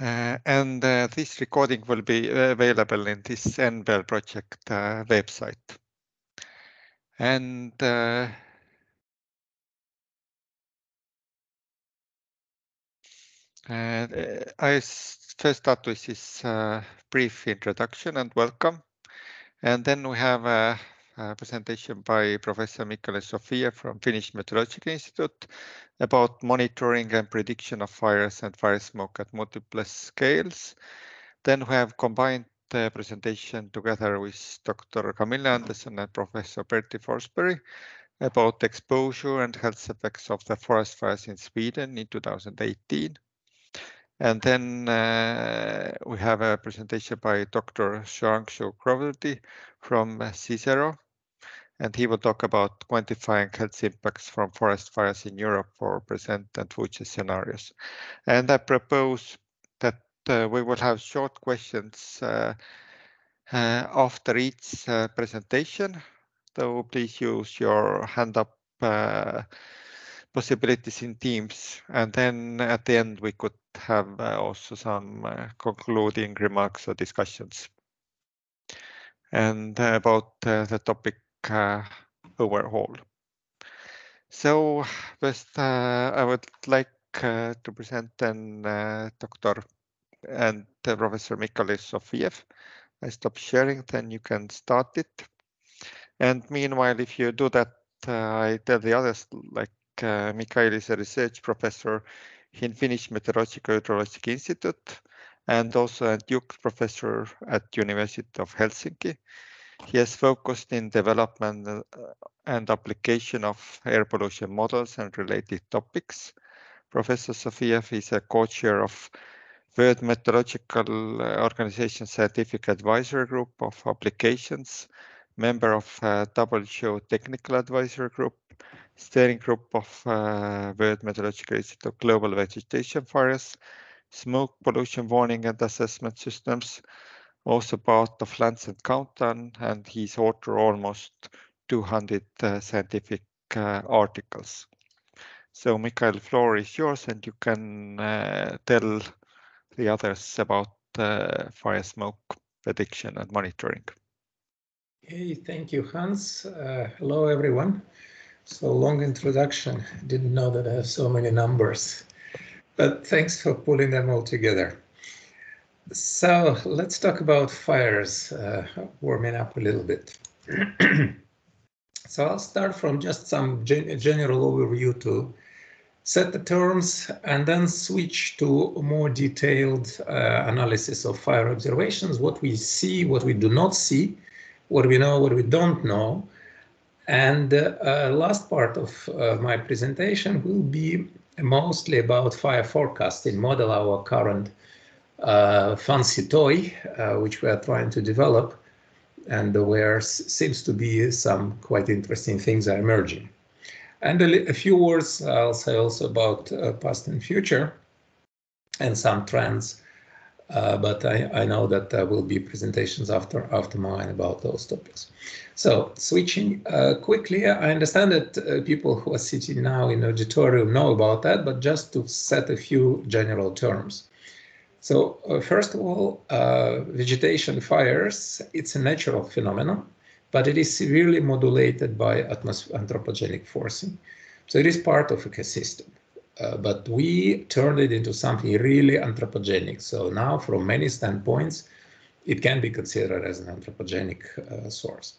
Uh, and uh, this recording will be available in this ENBEL project uh, website. And uh, I first start with this brief introduction and welcome. And then we have a presentation by Professor Mikhail Sofiev from Finnish Meteorological Institute about monitoring and prediction of fires and fire smoke at multiple scales. Then we have combined the presentation together with Dr. Camilla Andersson and Professor Bertil Forsberg about exposure and health effects of the forest fires in Sweden in 2018. And then uh, we have a presentation by Dr. Sourangsu Chowdhury from CICERO and he will talk about quantifying health impacts from forest fires in Europe for present and future scenarios. And I propose that uh, we will have short questions uh, uh, after each uh, presentation. So please use your hand up uh, possibilities in Teams. And then at the end, we could have uh, also some concluding remarks or discussions. And about the topic overhaul. So first, uh, I would like uh, to present then Dr. and Professor Mikhail Sofiev. I stop sharing, then you can start it. And meanwhile, if you do that, I tell the others, like uh, Mikhail is a research professor in Finnish Meteorological Hydrological Institute and also a Duke professor at University of Helsinki. He has focused in development uh, and application of air pollution models and related topics. Professor Sofiev is a co-chair of World Meteorological Organization Scientific Advisory Group of Applications, member of uh, WHO Technical Advisory Group, steering group of uh, World Meteorological Institute Global Vegetation Fires, Smoke Pollution Warning and Assessment Systems, also part of Lancet Countdown, and he's author almost 200 uh, scientific uh, articles. So Mikhail, floor is yours, and you can uh, tell the others about uh, fire smoke prediction and monitoring. Okay, thank you, Hans. Uh, hello, everyone. So long introduction. Didn't know that I have so many numbers, but thanks for pulling them all together. So let's talk about fires, uh, warming up a little bit. so I'll start from just some gen general overview to set the terms and then switch to more detailed uh, analysis of fire observations, what we see, what we do not see, what we know, what we don't know. And uh, uh, last part of uh, my presentation will be mostly about fire forecasting, model our current uh, fancy toy, uh, which we are trying to develop, and where seems to be some quite interesting things are emerging. And a, a few words I'll say also about uh, past and future and some trends. Uh, but I, I, know that there will be presentations after after mine about those topics. So switching uh, quickly, I understand that uh, people who are sitting now in auditorium know about that, but just to set a few general terms. So uh, first of all, uh, vegetation fires, it's a natural phenomenon, but it is severely modulated by anthropogenic forcing. So it is part of ecosystem, uh, but we turned it into something really anthropogenic. So now from many standpoints, it can be considered as an anthropogenic uh, source.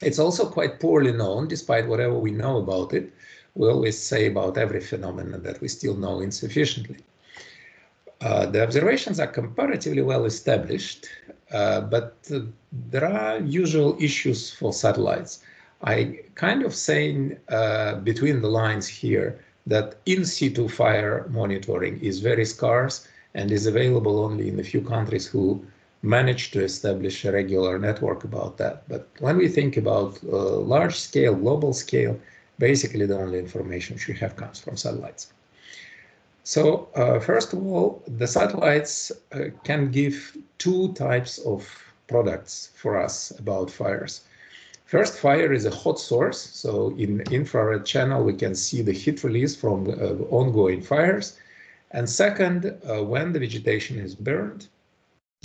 It's also quite poorly known, despite whatever we know about it. We always say about every phenomenon that we still know insufficiently. Uh, the observations are comparatively well established, uh, but uh, there are usual issues for satellites. I kind of saying uh, between the lines here that in situ fire monitoring is very scarce and is available only in a few countries who manage to establish a regular network about that. But when we think about uh, large scale, global scale, basically the only information we have comes from satellites. So uh, first of all, the satellites uh, can give two types of products for us about fires. First, fire is a hot source. So in infrared channel, we can see the heat release from uh, ongoing fires. And second, uh, when the vegetation is burned,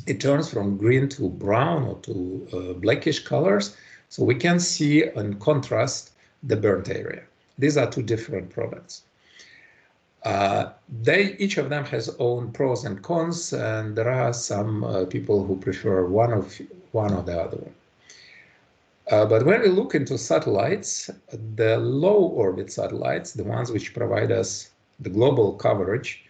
it turns from green to brown or to uh, blackish colors. So we can see in contrast the burnt area. These are two different products. Uh, they each of them has own pros and cons, and there are some uh, people who prefer one of one or the other one. Uh, but when we look into satellites, the low orbit satellites, the ones which provide us the global coverage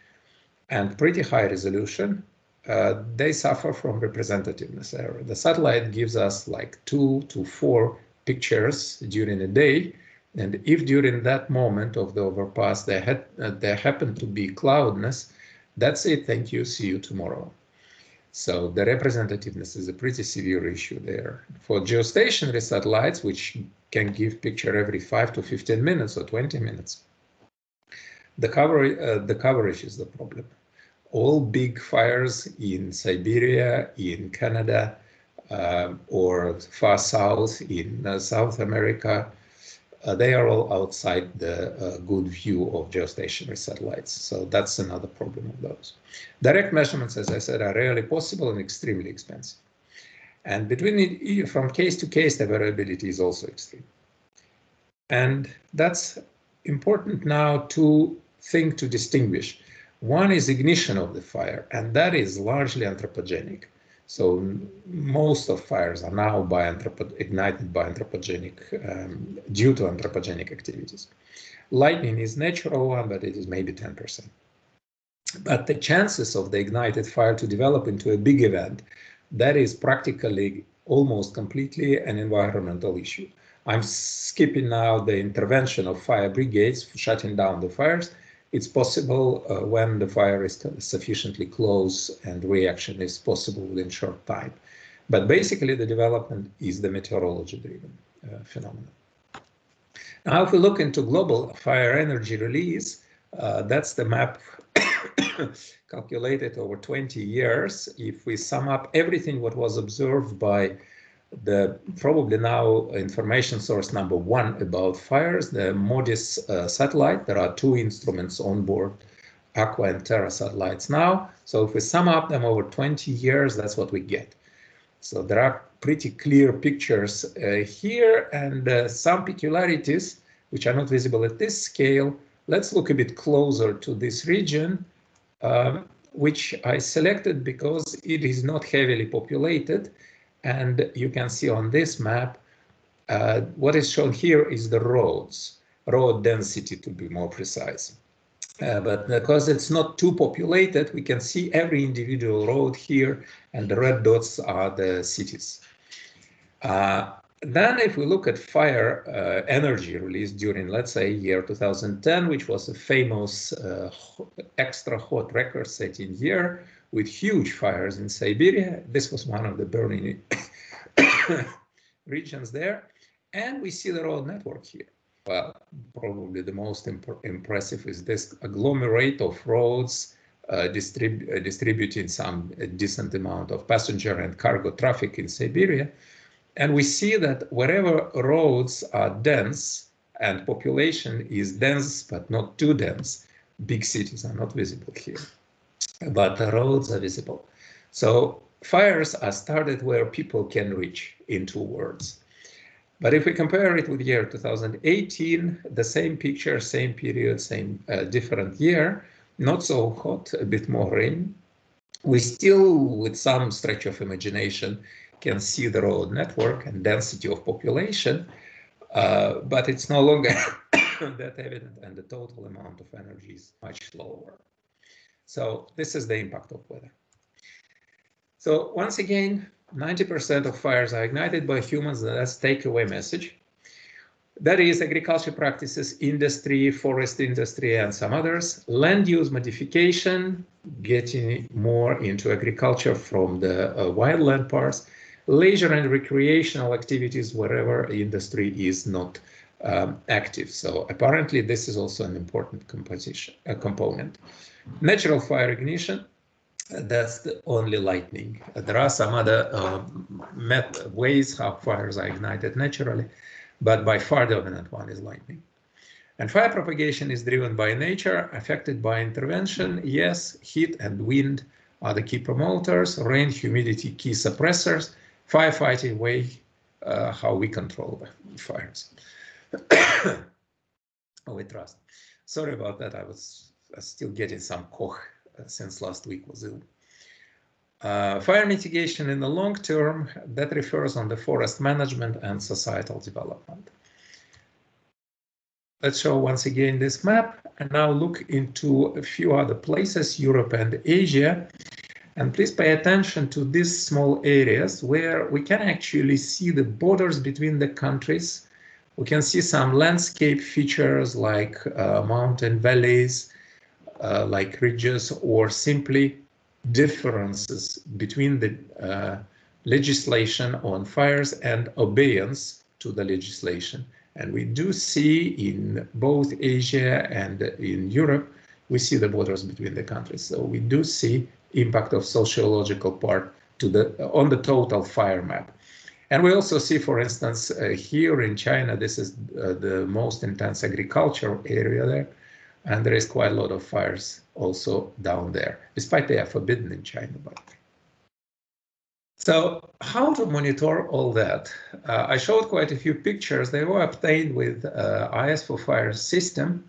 and pretty high resolution, uh, they suffer from representativeness error. The satellite gives us like two to four pictures during a day, and if during that moment of the overpass there, had, uh, there happened to be cloudness, that's it, thank you, see you tomorrow. So the representativeness is a pretty severe issue there. For geostationary satellites, which can give picture every 5 to 15 minutes or 20 minutes, the, cover, uh, the coverage is the problem. All big fires in Siberia, in Canada, uh, or far south in uh, South America, they are all outside the uh, good view of geostationary satellites. So that's another problem of those. Direct measurements, as I said, are rarely possible and extremely expensive. And between it, from case to case, the variability is also extreme. And that's important now to think to distinguish. One is ignition of the fire, and that is largely anthropogenic. So most of fires are now by ignited by anthropogenic, um, due to anthropogenic activities. Lightning is natural one, but it is maybe 10%. But the chances of the ignited fire to develop into a big event, that is practically almost completely an environmental issue. I'm skipping now the intervention of fire brigades shutting down the fires it's possible uh, when the fire is sufficiently close and reaction is possible within short time. But basically the development is the meteorology driven uh, phenomenon. Now, if we look into global fire energy release, uh, that's the map calculated over 20 years. If we sum up everything what was observed by the probably now information source number one about fires, the MODIS uh, satellite. There are two instruments on board, Aqua and Terra satellites now. So if we sum up them over 20 years, that's what we get. So there are pretty clear pictures uh, here and uh, some peculiarities which are not visible at this scale. Let's look a bit closer to this region, um, which I selected because it is not heavily populated and you can see on this map, uh, what is shown here is the roads, road density to be more precise. Uh, but because it's not too populated, we can see every individual road here, and the red dots are the cities. Uh, then if we look at fire uh, energy released during, let's say, year 2010, which was a famous uh, extra hot record-setting year, with huge fires in Siberia. This was one of the burning regions there. And we see the road network here. Well, probably the most imp impressive is this agglomerate of roads uh, distrib uh, distributing some decent amount of passenger and cargo traffic in Siberia. And we see that wherever roads are dense and population is dense but not too dense, big cities are not visible here but the roads are visible. So fires are started where people can reach in two words. But if we compare it with year 2018, the same picture, same period, same uh, different year, not so hot, a bit more rain. We still, with some stretch of imagination, can see the road network and density of population, uh, but it's no longer that evident and the total amount of energy is much lower. So this is the impact of weather. So once again, 90% of fires are ignited by humans. That's takeaway message. That is agriculture practices, industry, forest industry, and some others. Land use modification, getting more into agriculture from the uh, wildland parts. Leisure and recreational activities wherever industry is not um, active. So apparently this is also an important composition, a component. Natural fire ignition, that's the only lightning. There are some other uh, ways how fires are ignited naturally, but by far the dominant one is lightning. And fire propagation is driven by nature, affected by intervention. Yes, heat and wind are the key promoters, rain, humidity, key suppressors, firefighting way, uh, how we control fires. oh, we trust. Sorry about that. I was still getting some koch uh, since last week was ill. Uh, fire mitigation in the long term, that refers on the forest management and societal development. Let's show once again this map and now look into a few other places, Europe and Asia. And please pay attention to these small areas where we can actually see the borders between the countries. We can see some landscape features like uh, mountain valleys, uh, like ridges, or simply differences between the uh, legislation on fires and obedience to the legislation. And we do see in both Asia and in Europe, we see the borders between the countries. So we do see impact of sociological part to the on the total fire map. And we also see, for instance, uh, here in China, this is uh, the most intense agricultural area there, and there is quite a lot of fires also down there, despite they are forbidden in China. But so how to monitor all that? Uh, I showed quite a few pictures. They were obtained with uh, IS4Fire system,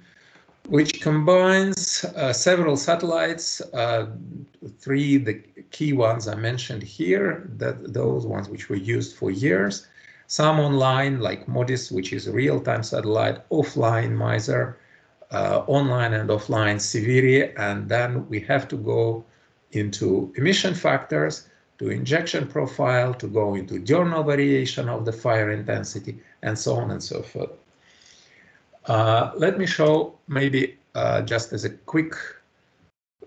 which combines uh, several satellites, uh, three the key ones I mentioned here, that those ones which were used for years, some online like MODIS, which is a real-time satellite, offline MISR, uh, online and offline SEVIRI, and then we have to go into emission factors, to injection profile, to go into diurnal variation of the fire intensity, and so on and so forth. Uh, let me show maybe uh, just as a quick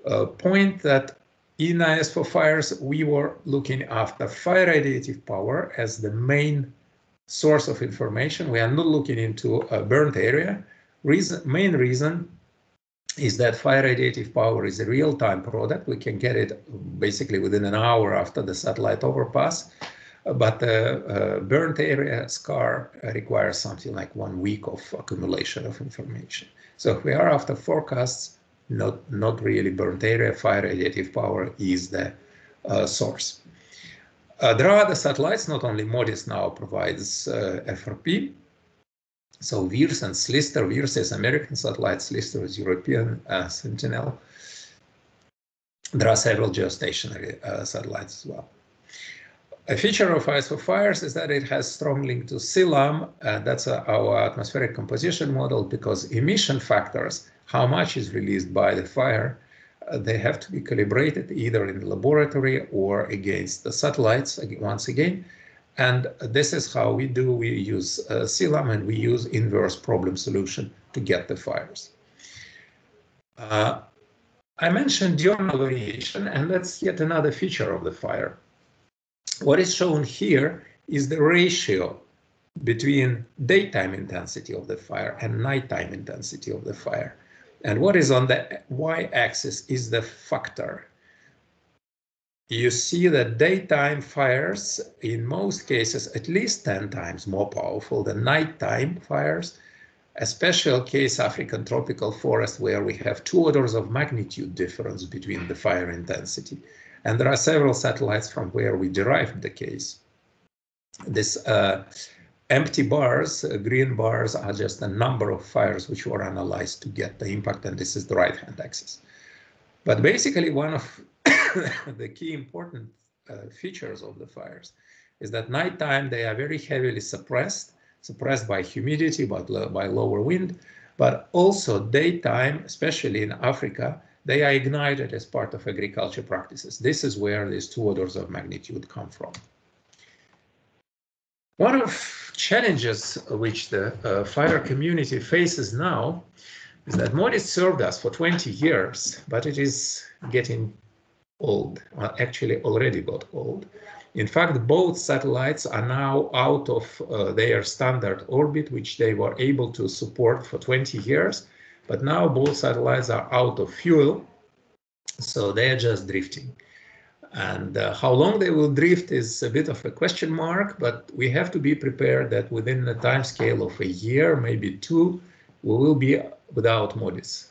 uh, point that in IS4Fires, we were looking after fire radiative power as the main source of information. We are not looking into a burnt area. Reason, main reason is that fire radiative power is a real-time product. We can get it basically within an hour after the satellite overpass, but the uh, burnt area scar requires something like one week of accumulation of information. So if we are after forecasts, not, not really burnt area, fire radiative power is the uh, source. Uh, there are other satellites, not only MODIS now provides uh, FRP, so VIIRS and SLSTR, VIIRS is American satellite, SLSTR is European uh, Sentinel. There are several geostationary uh, satellites as well. A feature of IS4Fires is that it has strong link to SILAM. Uh, that's uh, our atmospheric composition model because emission factors, how much is released by the fire, uh, they have to be calibrated either in the laboratory or against the satellites once again. And this is how we do. We use uh, SILAM and we use inverse problem solution to get the fires. Uh, I mentioned diurnal variation, and that's yet another feature of the fire. What is shown here is the ratio between daytime intensity of the fire and nighttime intensity of the fire. And what is on the y-axis is the factor you see that daytime fires, in most cases, at least 10 times more powerful than nighttime fires, a special case African tropical forest where we have two orders of magnitude difference between the fire intensity. And there are several satellites from where we derived the case. This uh, empty bars, uh, green bars, are just a number of fires which were analyzed to get the impact, and this is the right-hand axis. But basically, one of the key important uh, features of the fires is that nighttime they are very heavily suppressed, suppressed by humidity, but by lower wind, but also daytime, especially in Africa, they are ignited as part of agriculture practices. This is where these two orders of magnitude come from. One of challenges which the uh, fire community faces now is that MODIS served us for 20 years, but it is getting old, well, actually already got old. In fact, both satellites are now out of uh, their standard orbit, which they were able to support for 20 years. But now both satellites are out of fuel, so they are just drifting. And uh, how long they will drift is a bit of a question mark, but we have to be prepared that within the time scale of a year, maybe two, we will be without MODIS.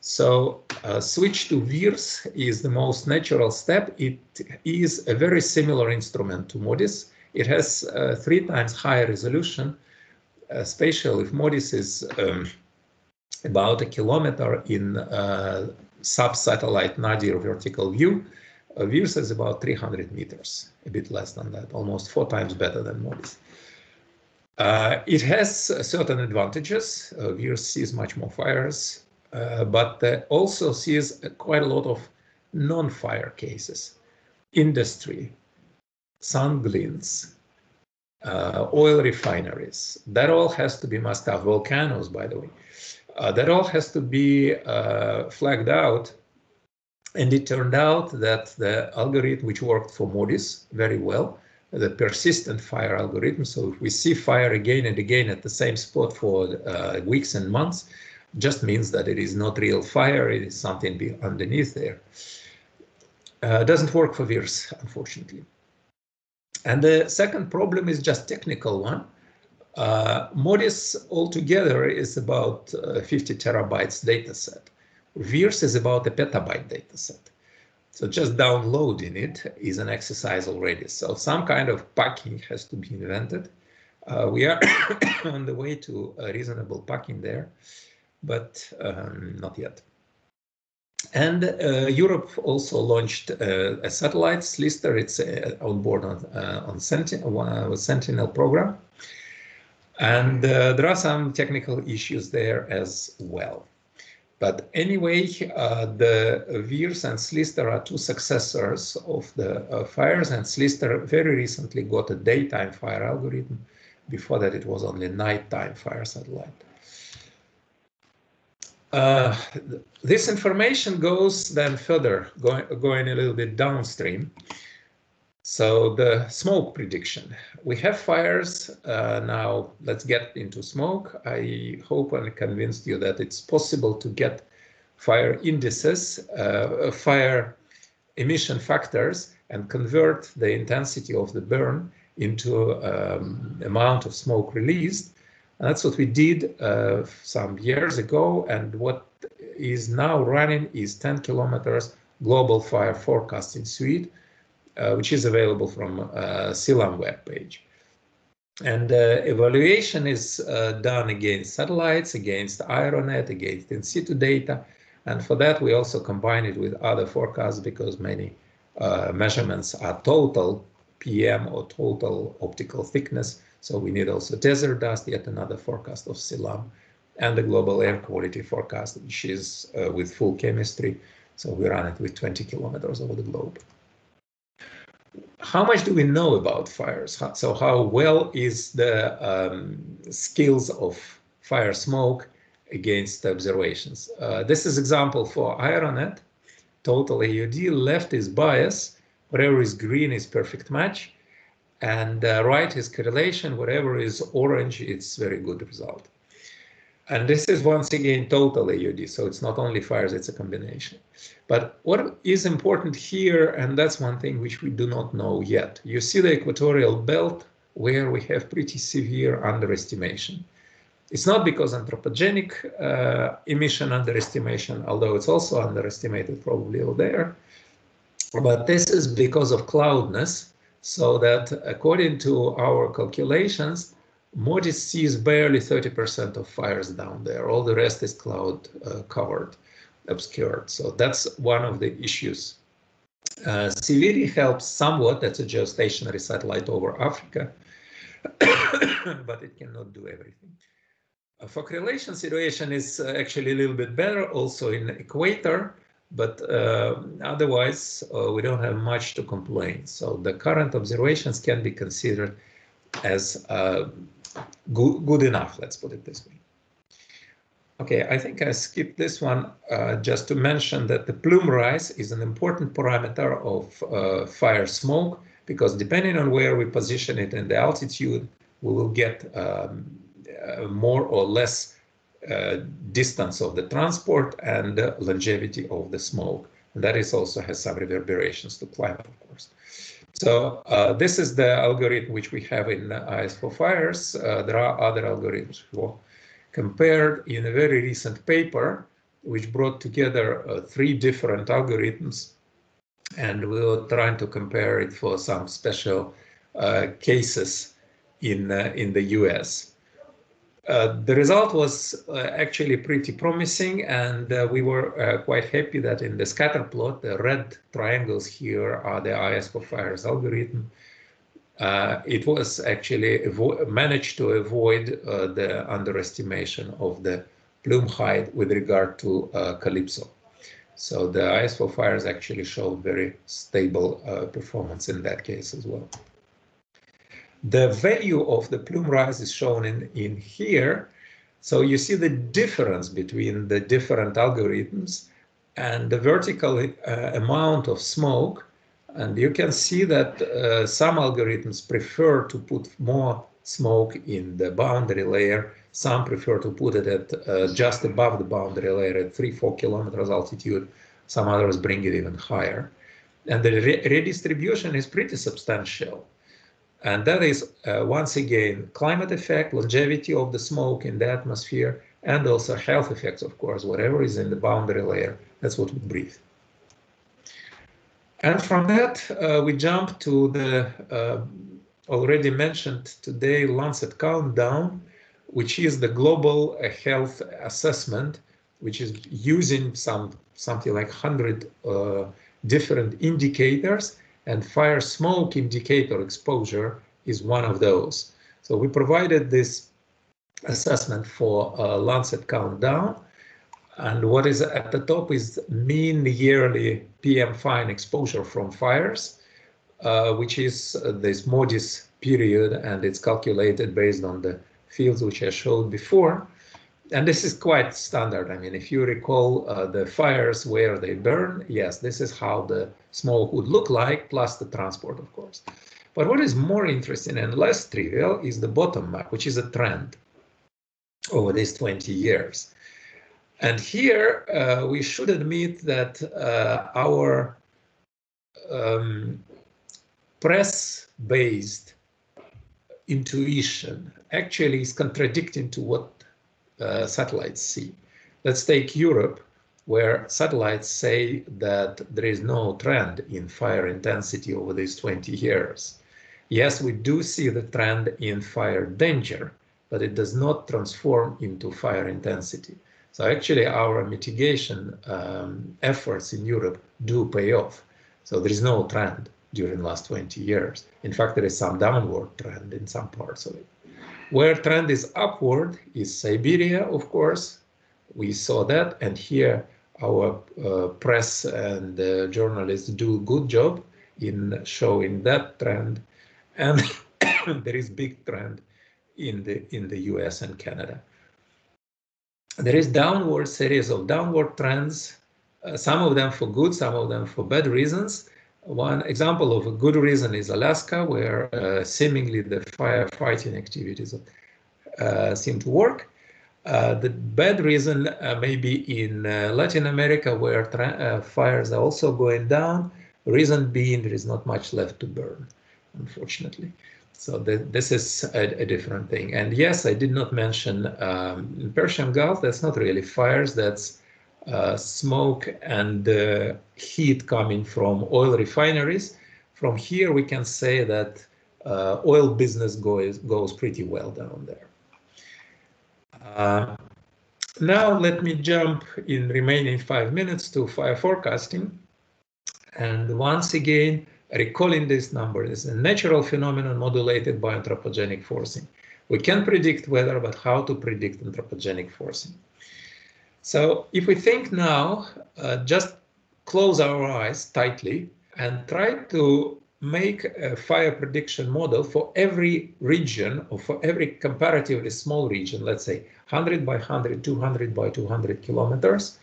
So uh, switch to VIIRS is the most natural step. It is a very similar instrument to MODIS. It has uh, three times higher resolution, especially if MODIS is um, about a kilometer in uh, sub-satellite nadir vertical view. Uh, VIIRS is about 300 meters, a bit less than that, almost four times better than MODIS. Uh, it has certain advantages. Uh, sees much more fires, uh, but uh, also sees quite a lot of non-fire cases. Industry, sun glints, uh, oil refineries, that all has to be must have. Volcanoes, by the way. Uh, that all has to be uh, flagged out. And it turned out that the algorithm which worked for MODIS very well, the persistent fire algorithm, so if we see fire again and again at the same spot for uh, weeks and months, just means that it is not real fire, it is something underneath there. Uh, doesn't work for VIIRS, unfortunately. And the second problem is just technical one. Uh, MODIS altogether is about uh, 50 terabytes data set. VIIRS is about a petabyte data set. So just downloading it is an exercise already. So some kind of packing has to be invented. Uh, we are on the way to a reasonable packing there, but um, not yet. And uh, Europe also launched uh, a satellite, SLSTR. It's uh, on board on, uh, Sentinel, Sentinel program. And uh, there are some technical issues there as well. But anyway, uh, the VIIRS and SLSTR are two successors of the uh, FIRES, and SLSTR very recently got a daytime fire algorithm. Before that, it was only nighttime fire satellite. Uh, this information goes then further, going, going a little bit downstream. So the smoke prediction. We have fires. Uh, now let's get into smoke. I hope I convinced you that it's possible to get fire indices, uh, fire emission factors, and convert the intensity of the burn into um, amount of smoke released. And that's what we did uh, some years ago. And what is now running is 10 kilometers global fire forecasting suite uh, which is available from uh, SILAM web page. And uh, evaluation is uh, done against satellites, against Aeronet, against in situ data. And for that, we also combine it with other forecasts because many uh, measurements are total PM or total optical thickness. So we need also desert dust, yet another forecast of SILAM, and the global air quality forecast, which is uh, with full chemistry. So we run it with 20 kilometers over the globe how much do we know about fires? So how well is the um, skills of fire smoke against observations? Uh, this is example for Aeronet, total AOD, left is bias, whatever is green is perfect match, and uh, right is correlation, whatever is orange, it's very good result. And this is once again total AOD, so it's not only fires, it's a combination. But what is important here, and that's one thing which we do not know yet, you see the equatorial belt where we have pretty severe underestimation. It's not because anthropogenic uh, emission underestimation, although it's also underestimated probably over there, but this is because of cloudness, so that according to our calculations, MODIS sees barely 30% of fires down there. All the rest is cloud uh, covered, obscured. So that's one of the issues. Uh, helps somewhat. That's a geostationary satellite over Africa, but it cannot do everything. Uh, for correlation situation is uh, actually a little bit better also in equator, but uh, otherwise uh, we don't have much to complain. So the current observations can be considered as uh, good, good enough, let's put it this way. Okay, I think I skipped this one uh, just to mention that the plume rise is an important parameter of uh, fire smoke because depending on where we position it in the altitude, we will get um, uh, more or less distance of the transport and longevity of the smoke. And that is also has some reverberations to climate, of course. So uh, this is the algorithm which we have in IS4 Fires. Uh, there are other algorithms for compared in a very recent paper, which brought together uh, three different algorithms. And we were trying to compare it for some special uh, cases in, uh, in the US. Uh, the result was uh, actually pretty promising, and uh, we were uh, quite happy that in the scatter plot, the red triangles here are the IS algorithm. Uh, it was actually managed to avoid the underestimation of the plume height with regard to CALIPSO. So the IS fires actually showed very stable performance in that case as well. The value of the plume rise is shown in, in here. So you see the difference between the different algorithms and the vertical uh, amount of smoke. And you can see that uh, some algorithms prefer to put more smoke in the boundary layer. Some prefer to put it at uh, just above the boundary layer at three, four kilometers altitude. Some others bring it even higher. And the re redistribution is pretty substantial. And that is, uh, once again, climate effect, longevity of the smoke in the atmosphere, and also health effects, of course, whatever is in the boundary layer, that's what we breathe. And from that, uh, we jump to the uh, already mentioned today Lancet Countdown, which is the global uh, health assessment, which is using some something like 100 uh, different indicators and fire smoke indicator exposure is one of those. So we provided this assessment for uh, Lancet Countdown. And what is at the top is mean yearly PM fine exposure from fires, uh, which is uh, this MODIS period, and it's calculated based on the fields which I showed before and this is quite standard. I mean, if you recall uh, the fires where they burn, yes, this is how the smoke would look like, plus the transport, of course. But what is more interesting and less trivial is the bottom map, which is a trend over these 20 years. And here uh, we should admit that uh, our um, press-based intuition actually is contradicting to what uh, satellites see. Let's take Europe, where satellites say that there is no trend in fire intensity over these 20 years. Yes, we do see the trend in fire danger, but it does not transform into fire intensity. So actually our mitigation um, efforts in Europe do pay off. So there is no trend during the last 20 years. In fact, there is some downward trend in some parts of it. Where trend is upward is Siberia, of course. We saw that, and here our uh, press and uh, journalists do a good job in showing that trend. And there is big trend in the in the US and Canada. There is downward series of downward trends, uh, some of them for good, some of them for bad reasons. One example of a good reason is Alaska, where uh, seemingly the firefighting activities uh, seem to work. Uh, the bad reason uh, may be in uh, Latin America, where uh, fires are also going down. Reason being, there is not much left to burn, unfortunately. So the, this is a, a, different thing. And yes, I did not mention um, Persian Gulf, that's not really fires, that's smoke and uh, heat coming from oil refineries. From here, we can say that uh, oil business goes, goes pretty well down there. Uh, now let me jump in remaining five minutes to fire forecasting. And once again, recalling this number is a natural phenomenon modulated by anthropogenic forcing. We can predict weather, but how to predict anthropogenic forcing? So if we think now, uh, just close our eyes tightly and try to make a fire prediction model for every region or for every comparatively small region, let's say 100 by 100, 200 by 200 kilometers,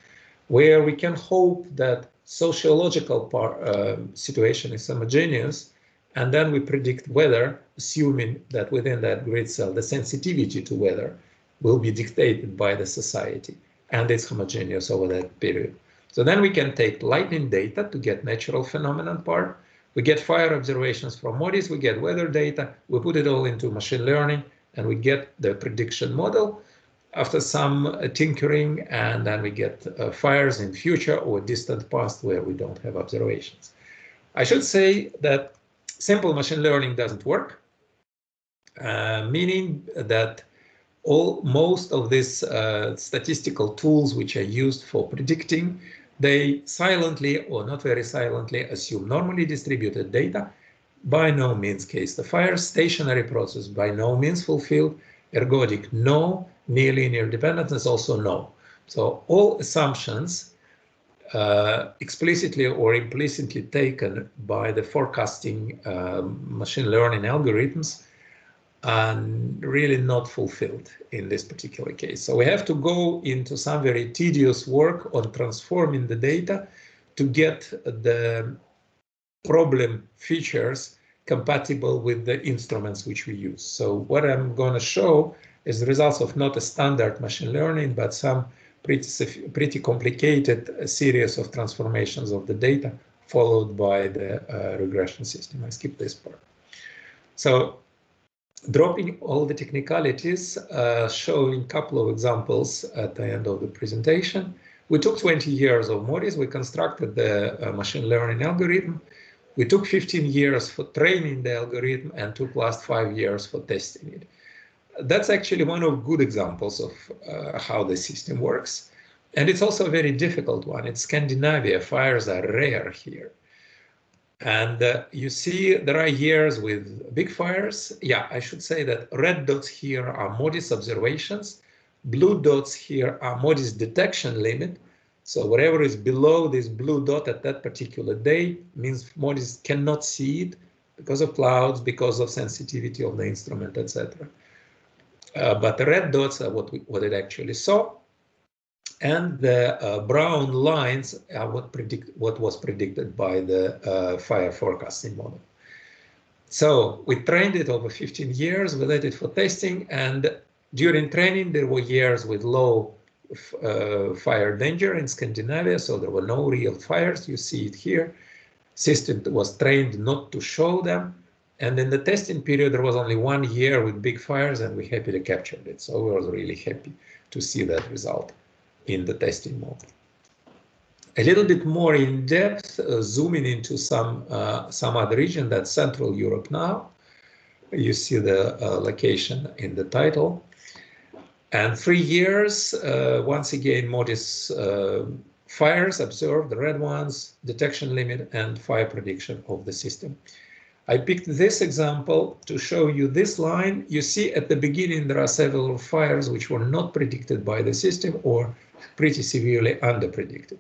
where we can hope that sociological par, uh, situation is homogeneous, and then we predict weather, assuming that within that grid cell, the sensitivity to weather will be dictated by the society and it's homogeneous over that period. So then we can take lightning data to get natural phenomenon part. We get fire observations from MODIS, we get weather data, we put it all into machine learning, and we get the prediction model. after some uh, tinkering, and then we get uh, fires in future or distant past where we don't have observations. I should say that simple machine learning doesn't work, uh, meaning that all most of these uh, statistical tools which are used for predicting, they silently or not very silently assume normally distributed data, by no means case the fire, stationary process by no means fulfilled, ergodic no, near linear dependence also no. So all assumptions uh, explicitly or implicitly taken by the forecasting uh, machine learning algorithms and really not fulfilled in this particular case. So we have to go into some very tedious work on transforming the data to get the problem features compatible with the instruments which we use. So what I'm going to show is the results of not a standard machine learning, but some pretty, pretty complicated series of transformations of the data followed by the uh, regression system. I skip this part. So dropping all the technicalities, uh, showing a couple of examples at the end of the presentation. We took 20 years of MODIS. We constructed the uh, machine learning algorithm. We took 15 years for training the algorithm and took last five years for testing it. That's actually one of good examples of uh, how the system works. And it's also a very difficult one. In Scandinavia, fires are rare here. And uh, you see there are years with big fires. Yeah, I should say that red dots here are MODIS observations. Blue dots here are MODIS detection limit. So whatever is below this blue dot at that particular day means MODIS cannot see it because of clouds, because of sensitivity of the instrument, etc. Uh, but the red dots are what, we, what it actually saw and the uh, brown lines are what predict what was predicted by the uh, fire forecasting model. So we trained it over 15 years, we let it for testing, and during training there were years with low uh, fire danger in Scandinavia, so there were no real fires. You see it here. System was trained not to show them. And in the testing period, there was only one year with big fires, and we happily captured it. So we were really happy to see that result in the testing mode. A little bit more in depth, uh, zooming into some uh, some other region that's Central Europe now. You see the uh, location in the title. And three years, uh, once again, MODIS uh, fires observed, the red ones, detection limit, and fire prediction of the system. I picked this example to show you this line. You see at the beginning there are several fires which were not predicted by the system or pretty severely underpredicted.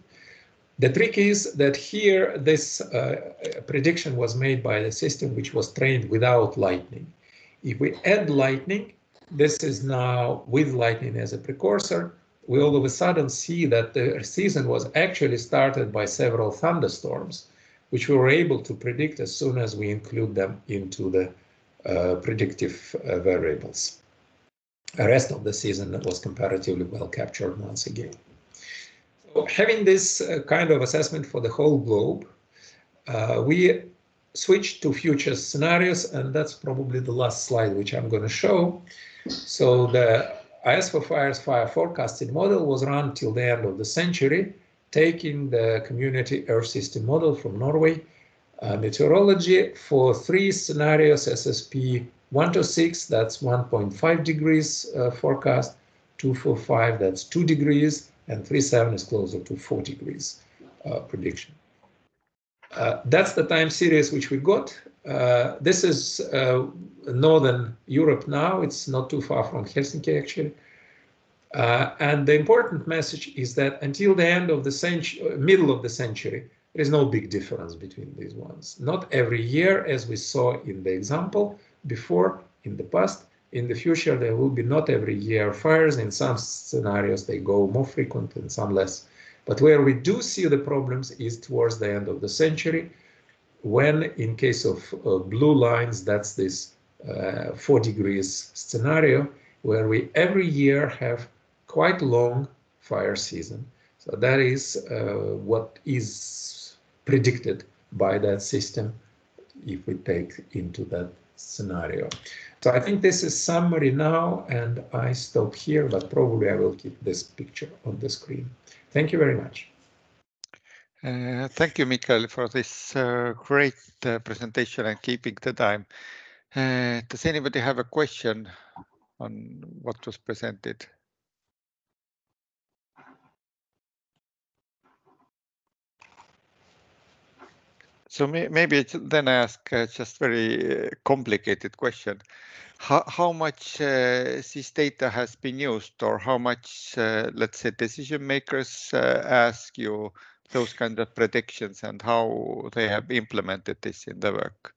The trick is that here this uh, prediction was made by the system which was trained without lightning. If we add lightning, this is now with lightning as a precursor, we all of a sudden see that the season was actually started by several thunderstorms, which we were able to predict as soon as we include them into the uh, predictive uh, variables. Rest of the season that was comparatively well captured once again. So having this uh, kind of assessment for the whole globe, uh, we switched to future scenarios, and that's probably the last slide which I'm going to show. So the IS4Fire's fire forecasting model was run till the end of the century, taking the community Earth system model from Norway uh, meteorology for three scenarios SSP 1 to 6, that's 1.5 degrees uh, forecast, 245, that's 2 degrees, and 37 is closer to 4 degrees uh, prediction. Uh, that's the time series which we got. Uh, this is uh, Northern Europe now. It's not too far from Helsinki, actually. Uh, and the important message is that until the end of the century, middle of the century, there is no big difference between these ones. Not every year, as we saw in the example, before in the past. In the future, there will be not every year fires. In some scenarios, they go more frequent and some less. But where we do see the problems is towards the end of the century, when in case of uh, blue lines, that's this uh, four degrees scenario, where we every year have quite long fire season. So that is uh, what is predicted by that system if we take into that scenario. So I think this is summary now, and I stop here, but probably I will keep this picture on the screen. Thank you very much. Uh, thank you, Mikael, for this uh, great uh, presentation and keeping the time. Uh, does anybody have a question on what was presented? So may, maybe then I ask uh, just very uh, complicated question. How, how much uh, this data has been used or how much, uh, let's say, decision makers uh, ask you those kind of predictions and how they have implemented this in the work?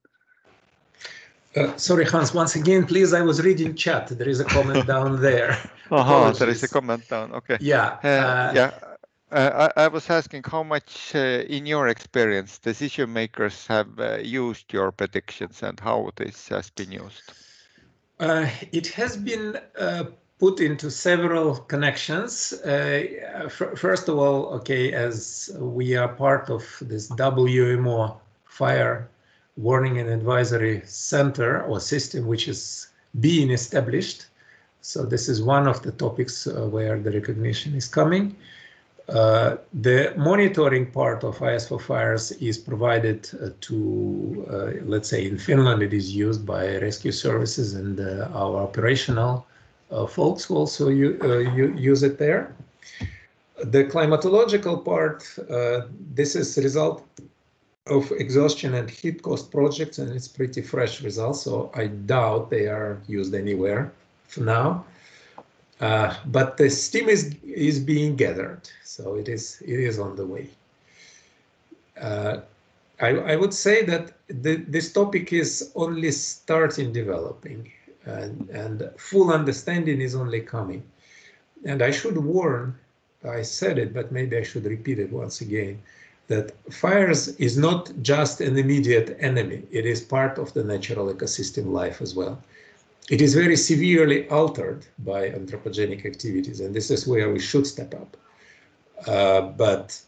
Uh, sorry, Hans, once again, please, I was reading chat. There is a comment down there. Uh -huh, there is a comment down, okay. Yeah. yeah, uh, I, I, was asking how much, uh, in your experience, decision makers have uh, used your predictions and how this has been used? Uh, it has been uh, put into several connections. Uh, first of all, okay, as we are part of this WMO fire warning and advisory center or system, which is being established. So this is one of the topics where the recognition is coming. Uh, the monitoring part of IS4Fires is provided uh, to, uh, let's say in Finland, it is used by rescue services and uh, our operational uh, folks also use it there. The climatological part, this is a result of exhaustion and heat cost projects and it's pretty fresh results, so I doubt they are used anywhere for now. Uh, but the steam is is being gathered, so it is it is on the way. Uh, I, I, would say that the, this topic is only starting developing, and, and full understanding is only coming. And I should warn, I said it, but maybe I should repeat it once again, that fires is not just an immediate enemy. It is part of the natural ecosystem life as well it is very severely altered by anthropogenic activities, and this is where we should step up. Uh, but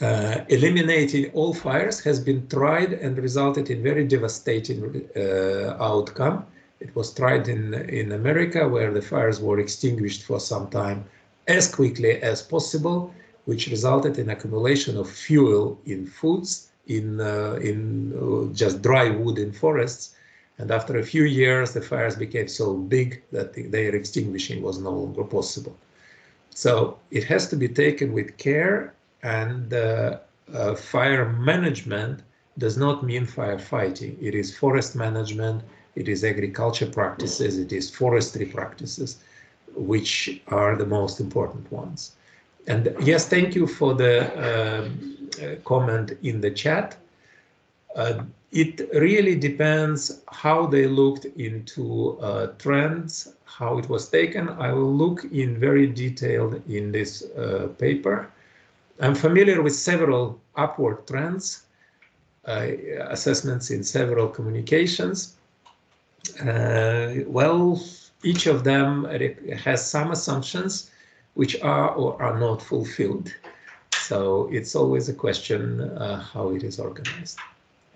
uh, eliminating all fires has been tried and resulted in very devastating uh, outcome. It was tried in, in America where the fires were extinguished for some time as quickly as possible, which resulted in accumulation of fuel in foods, in, uh, in uh, just dry wood in forests, and after a few years, the fires became so big that the, their extinguishing was no longer possible. So it has to be taken with care and uh, uh, fire management does not mean firefighting. It is forest management, it is agriculture practices, it is forestry practices, which are the most important ones. And yes, thank you for the uh, comment in the chat. Uh, it really depends how they looked into uh, trends, how it was taken. I will look in very detailed in this uh, paper. I'm familiar with several upward trends, uh, assessments in several communications. Uh, well, each of them has some assumptions which are or are not fulfilled. So it's always a question uh, how it is organized.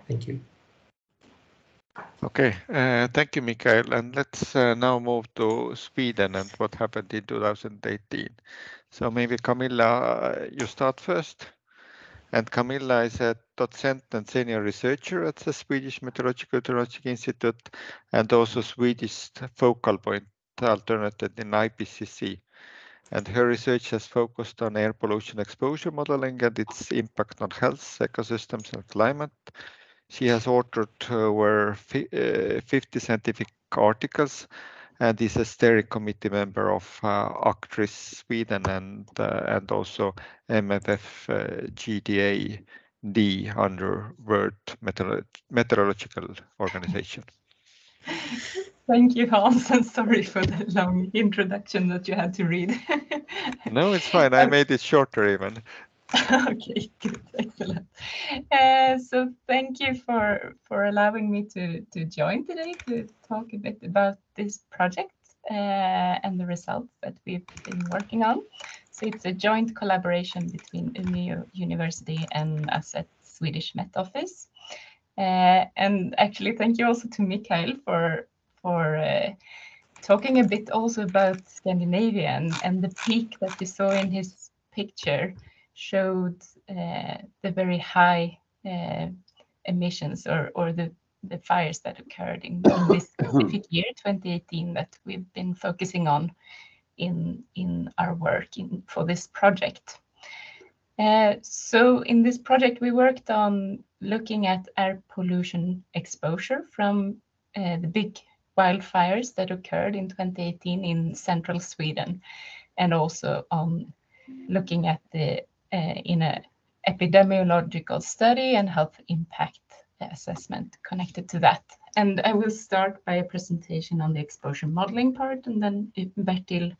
Thank you. Okay, uh, thank you, Mikhail. And let's uh, now move to Sweden and what happened in 2018. So maybe Camilla, uh, you start first. And Camilla is a docent and senior researcher at the Swedish Meteorological Meteorological Institute and also Swedish focal point alternative in IPCC. And her research has focused on air pollution exposure modeling and its impact on health, ecosystems and climate she has authored over uh, 50 scientific articles and is a steering committee member of uh, ACTRIS Sweden and uh, and also MFF uh, GDA D under World Meteor Meteorological Organization. Thank you, Hans, and sorry for the long introduction that you had to read. no, it's fine. I made it shorter even. okay, good, excellent. Uh, so thank you for for allowing me to to join today to talk a bit about this project uh, and the results that we've been working on. So it's a joint collaboration between Umeå University and us at Swedish Met Office. Uh, and actually, thank you also to Mikhail for for uh, talking a bit also about Scandinavia and, and the peak that you saw in his picture showed uh, the very high uh, emissions or, or the, the fires that occurred in, in this specific year, 2018, that we've been focusing on in, in our work in, for this project. Uh, so in this project, we worked on looking at air pollution exposure from uh, the big wildfires that occurred in 2018 in central Sweden, and also on looking at the in an epidemiological study and health impact assessment connected to that. And I will start by a presentation on the exposure modeling part, and then Bertil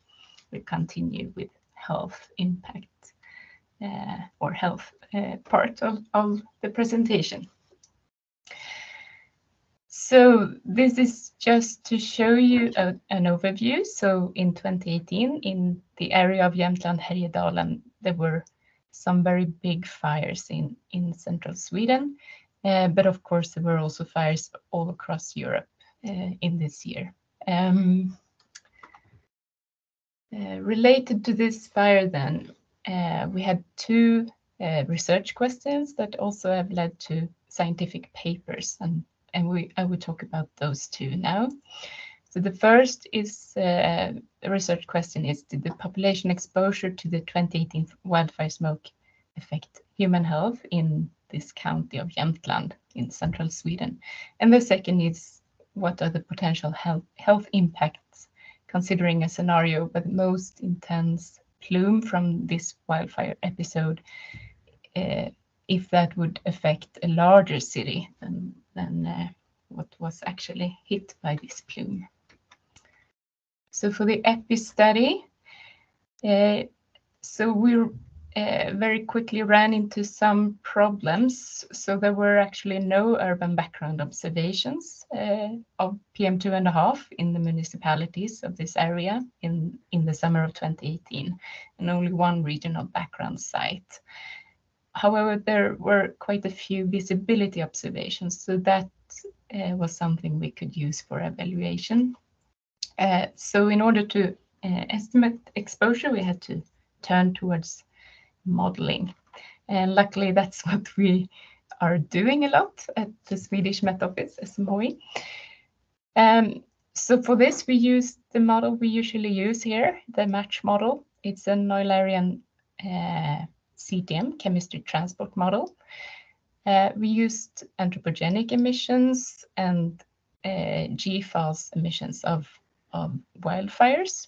will continue with health impact uh, or health uh, part of, of the presentation. So this is just to show you a, an overview. So in 2018, in the area of Jämtland Härjedalen, there were some very big fires in, in central Sweden. Uh, but of course, there were also fires all across Europe uh, in this year. Um, uh, related to this fire then, uh, we had two uh, research questions that also have led to scientific papers, and, and we I will talk about those two now. So the first is uh, a research question is, did the population exposure to the 2018 wildfire smoke affect human health in this county of Jämtland in central Sweden? And the second is, what are the potential health, health impacts considering a scenario with the most intense plume from this wildfire episode, uh, if that would affect a larger city than, than uh, what was actually hit by this plume. So for the EPI study, uh, so we uh, very quickly ran into some problems. So there were actually no urban background observations uh, of PM2.5 in the municipalities of this area in, in the summer of 2018, and only one regional background site. However, there were quite a few visibility observations, so that uh, was something we could use for evaluation. Uh, so in order to uh, estimate exposure, we had to turn towards modeling. And luckily, that's what we are doing a lot at the Swedish Met Office, SMHI. Um, so for this, we use the model we usually use here, the MATCH model. It's a Eulerian uh, CTM, chemistry transport model. Uh, we used anthropogenic emissions and uh, GFAS emissions of of wildfires.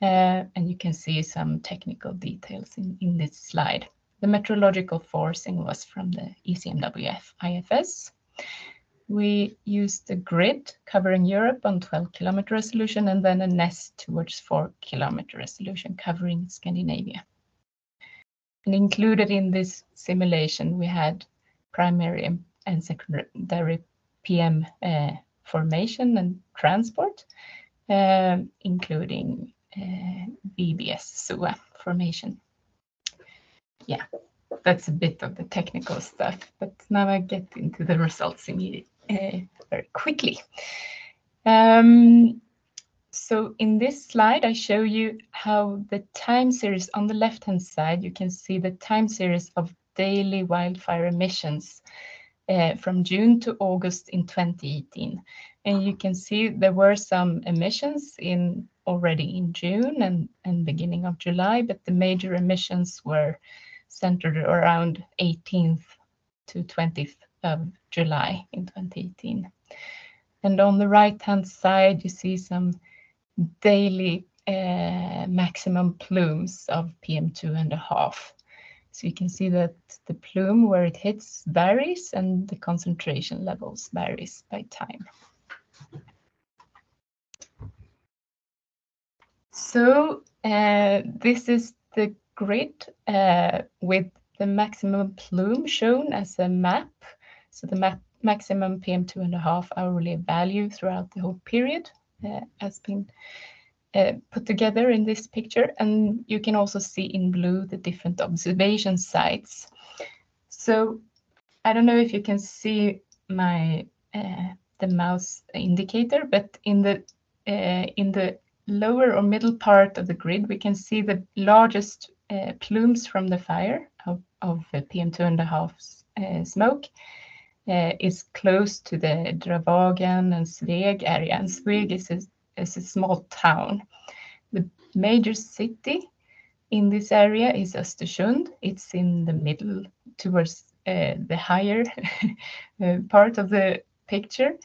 Uh, and you can see some technical details in, in this slide. The meteorological forcing was from the ECMWF IFS. We used a grid covering Europe on 12 kilometer resolution and then a NEST towards 4 kilometer resolution covering Scandinavia. And included in this simulation, we had primary and secondary PM uh, formation and transport, um, including uh, BBS SOA formation. Yeah, that's a bit of the technical stuff, but now I get into the results immediately, uh, very quickly. Um, so in this slide, I show you how the time series on the left-hand side, you can see the time series of daily wildfire emissions uh, from June to August in 2018. And you can see there were some emissions in already in June and, and beginning of July, but the major emissions were centered around 18th to 20th of July in 2018. And on the right-hand side, you see some daily uh, maximum plumes of PM2.5. So you can see that the plume where it hits varies and the concentration levels varies by time. So uh, this is the grid uh, with the maximum plume shown as a map. So the map maximum PM2.5 hourly value throughout the whole period uh, has been uh, put together in this picture. And you can also see in blue the different observation sites. So I don't know if you can see my uh, the mouse indicator, but in the uh, in the lower or middle part of the grid, we can see the largest uh, plumes from the fire of, of PM2.5 uh, smoke uh, is close to the Dravagen and Sveg area. And Sveg is a, is a small town. The major city in this area is Östersund. It's in the middle towards uh, the higher uh, part of the picture.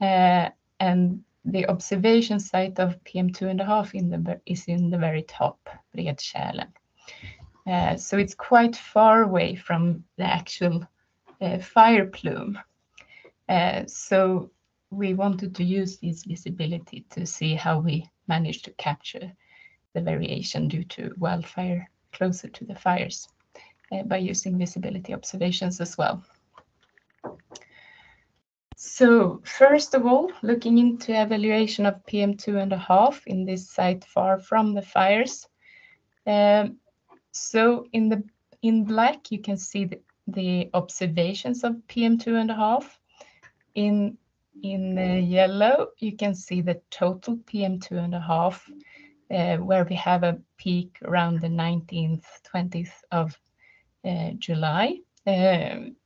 Uh, and the observation site of PM2.5 in the, is in the very top, Bredkälen. Uh, so it's quite far away from the actual uh, fire plume. Uh, so we wanted to use this visibility to see how we managed to capture the variation due to wildfire closer to the fires uh, by using visibility observations as well. So first of all, looking into evaluation of PM2.5 in this site far from the fires. Um, so in the in black, you can see the, the observations of PM2.5. In in the yellow, you can see the total PM2.5, uh, where we have a peak around the 19th, 20th of uh, July. Um,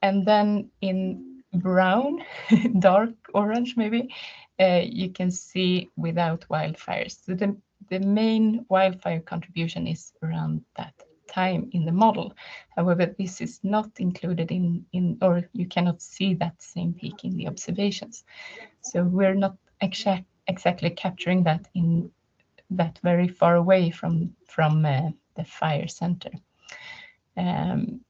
and then in brown, dark orange maybe, uh, you can see without wildfires. So the, the main wildfire contribution is around that time in the model. However, this is not included in, in or you cannot see that same peak in the observations. So we're not exact, exactly capturing that in that very far away from, from uh, the fire center. Um,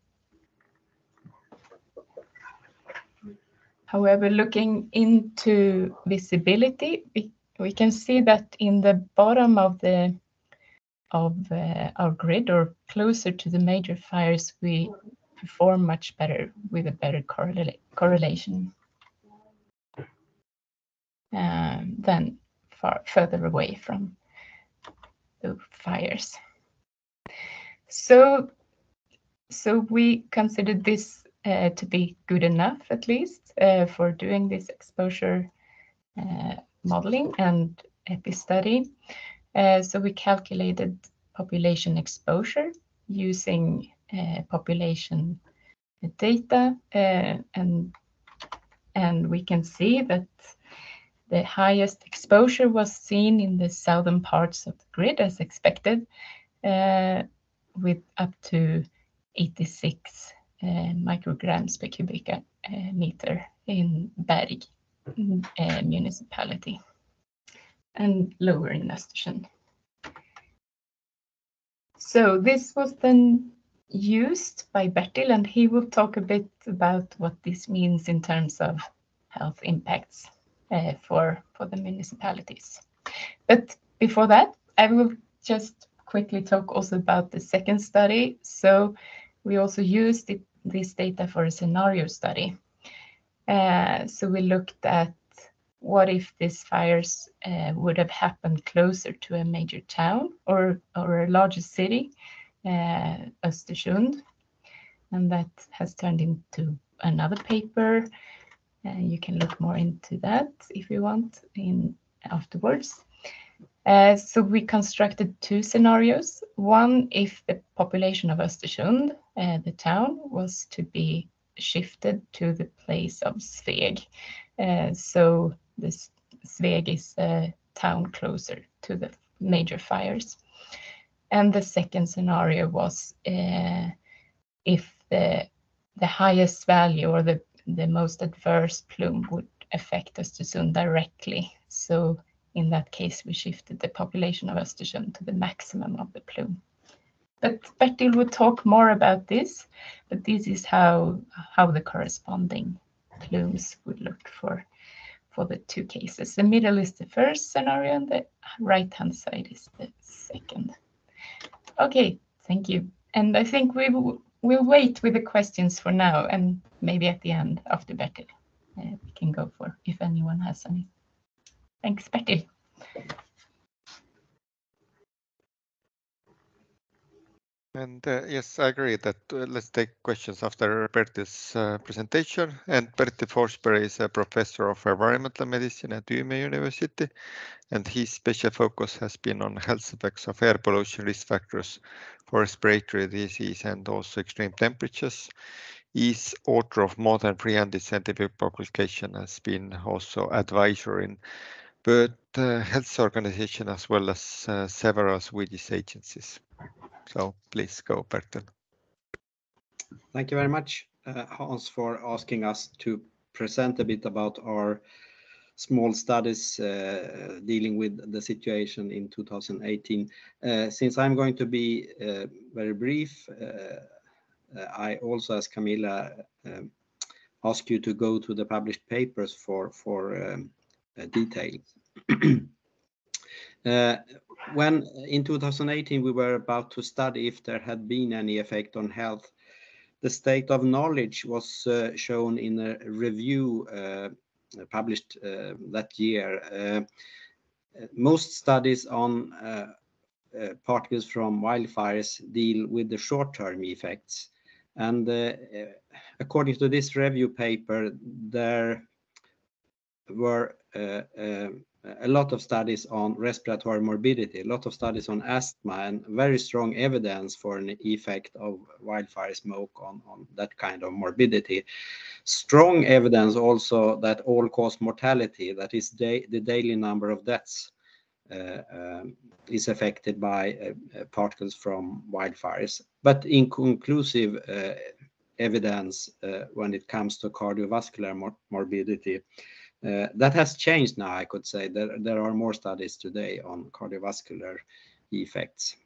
However, looking into visibility, we, we can see that in the bottom of the of uh, our grid or closer to the major fires, we perform much better with a better correla correlation um, than far further away from the fires. So, so we considered this uh, to be good enough, at least, uh, for doing this exposure uh, modeling and epi study. Uh, so we calculated population exposure using uh, population data, uh, and and we can see that the highest exposure was seen in the southern parts of the grid, as expected, with up to 86 Eh, micrograms per cubic eh, meter in Berg eh, municipality and lower in Östersund. So this was then used by Bertil and he will talk a bit about what this means in terms of health impacts uh, for, for the municipalities. But before that, I will just quickly talk also about the second study. So we also used it this data for a scenario study. Uh, so we looked at what if these fires uh, would have happened closer to a major town or, or a larger city, uh, Östersund. And that has turned into another paper. Uh, you can look more into that if you want in afterwards. Uh, so we constructed two scenarios. One, if the population of Östersund, uh, the town, was to be shifted to the place of Sveg. Uh, so this Sveg is a town closer to the major fires. And the second scenario was uh, if the the highest value or the the most adverse plume would affect Östersund directly. So in that case, we shifted the population of Östersund to the maximum of the plume. But Bertil will talk more about this, but this is how, how the corresponding plumes would look for, for the two cases. The middle is the first scenario and the right-hand side is the second. Okay, thank you. And I think we will we'll wait with the questions for now and maybe at the end after Bertil uh, we can go for if anyone has any. Thanks, Bertil. And uh, yes, I agree that uh, let's take questions after Bertil's uh, presentation. And Bertil Forsberg is a professor of environmental medicine at Umeå University, and his special focus has been on health effects of air pollution risk factors for respiratory disease and also extreme temperatures. He's author of more than 300 scientific publications, has been also advisor in both uh, health organization as well as uh, several Swedish agencies. So please go, Bertil. Thank you very much, uh, Hans, for asking us to present a bit about our small studies uh, dealing with the situation in 2018. Uh, since I'm going to be uh, very brief, uh, I also, as Camilla, um, ask you to go to the published papers for, for um, uh, details. when in 2018 we were about to study if there had been any effect on health, the state of knowledge was uh, shown in a review uh, published uh, that year. Uh, most studies on uh, uh, particles from wildfires deal with the short-term effects. And according to this review paper, there were a lot of studies on respiratory morbidity, a lot of studies on asthma, and very strong evidence for an effect of wildfire smoke on, on that kind of morbidity. Strong evidence also that all-cause mortality, that is da the daily number of deaths, uh, um, is affected by uh, uh particles from wildfires, but inconclusive uh, evidence uh, when it comes to cardiovascular mor morbidity. Uh, that has changed now, I could say. There, are more studies today on cardiovascular effects.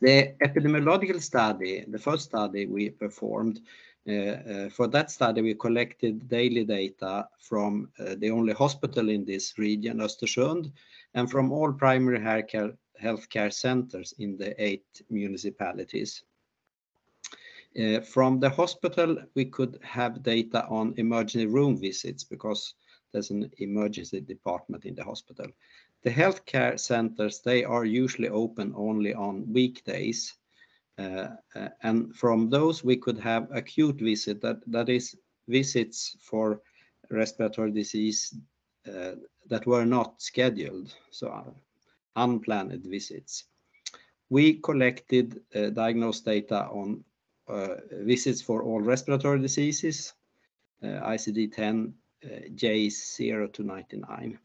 The epidemiological study, the first study we performed, uh, uh, for that study we collected daily data from the only hospital in this region, Östersund, and from all primary healthcare, centers in the eight municipalities. From the hospital, we could have data on emergency room visits because there's an emergency department in the hospital. The healthcare centers, they are usually open only on weekdays. Uh, uh, and from those, we could have acute visit, that, that is visits for respiratory disease uh, that were not scheduled, so uh, unplanned visits. We collected uh, diagnosed data on uh, visits for all respiratory diseases, ICD-10 J0 to 99.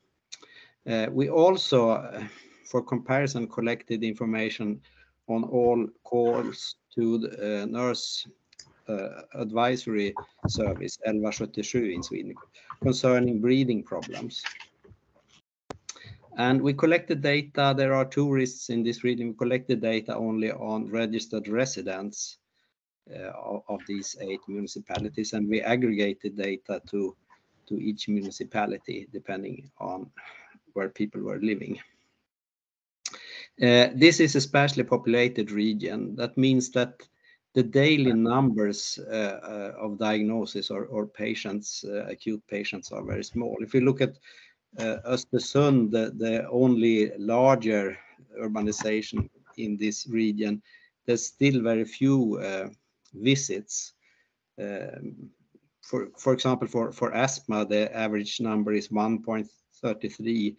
Uh, we also, uh, for comparison, collected information on all calls to the uh, nurse advisory service, 1177 in Sweden, concerning breathing problems. And we collected data, there are tourists in this region, we collected data only on registered residents of, of, these eight municipalities, and we aggregated data to to each municipality depending on where people were living. Uh, this is a sparsely populated region. That means that the daily numbers uh, uh, of diagnosis or, or patients, uh, acute patients, are very small. If you look at uh, Östersund, the, the only larger urbanization in this region, there's still very few uh, visits. Um, for for example, for for asthma, the average number is 1.33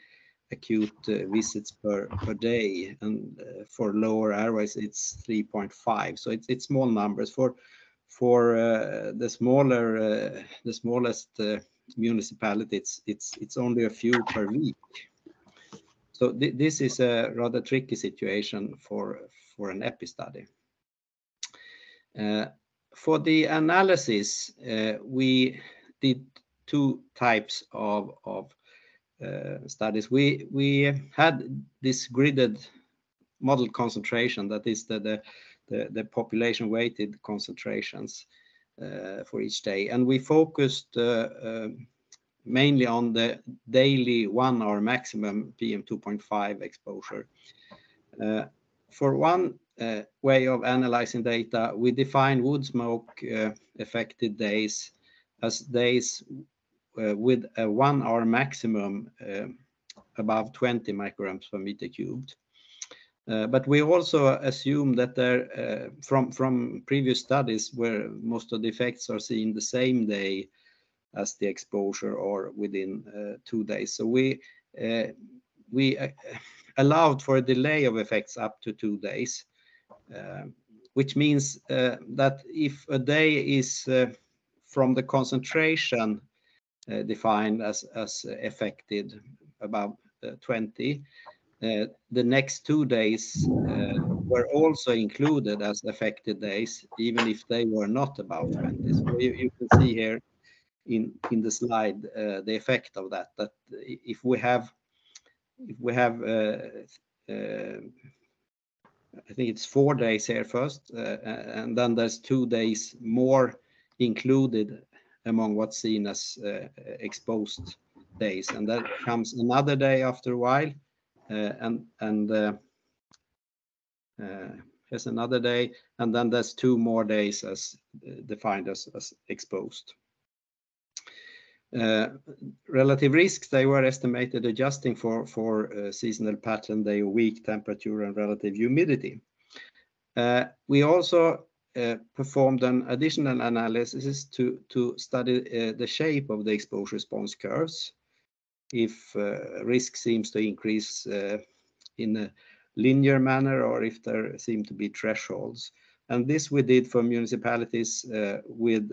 acute uh, visits per per day, and uh, for lower airways, it's 3.5. So it's it's small numbers. For for uh, the smaller uh, the smallest uh, municipality, it's it's it's only a few per week. So th this is a rather tricky situation for for an epi study. For the analysis, uh, we did two types of, of uh, studies. We, we had this gridded model concentration, that is the, the, the, the population weighted concentrations uh, for each day. And we focused um, mainly on the daily one hour maximum PM2.5 exposure. Uh, for one uh, way of analyzing data, we define wood smoke uh, affected days as days uh, with a one hour maximum above 20 micrograms per meter cubed. But we also assume that there from from previous studies where most of the effects are seen the same day as the exposure or within two days. So we, we allowed for a delay of effects up to two days, uh, which means uh, that if a day is uh, from the concentration defined as as affected above 20, the next two days were also included as affected days, even if they were not above 20. So you can see here in the slide the effect of that, that if we have, Uh, uh, I think it's four days here first, uh, and then there's two days more included among what's seen as exposed days. And that comes another day after a while, and and here's another day, and then there's two more days as defined as, as exposed. Uh, relative risks, they were estimated adjusting for uh, seasonal pattern, day of week, temperature, and relative humidity. Uh, we also performed an additional analysis to study the shape of the exposure response curves if risk seems to increase in a linear manner or if there seem to be thresholds. And this we did for municipalities with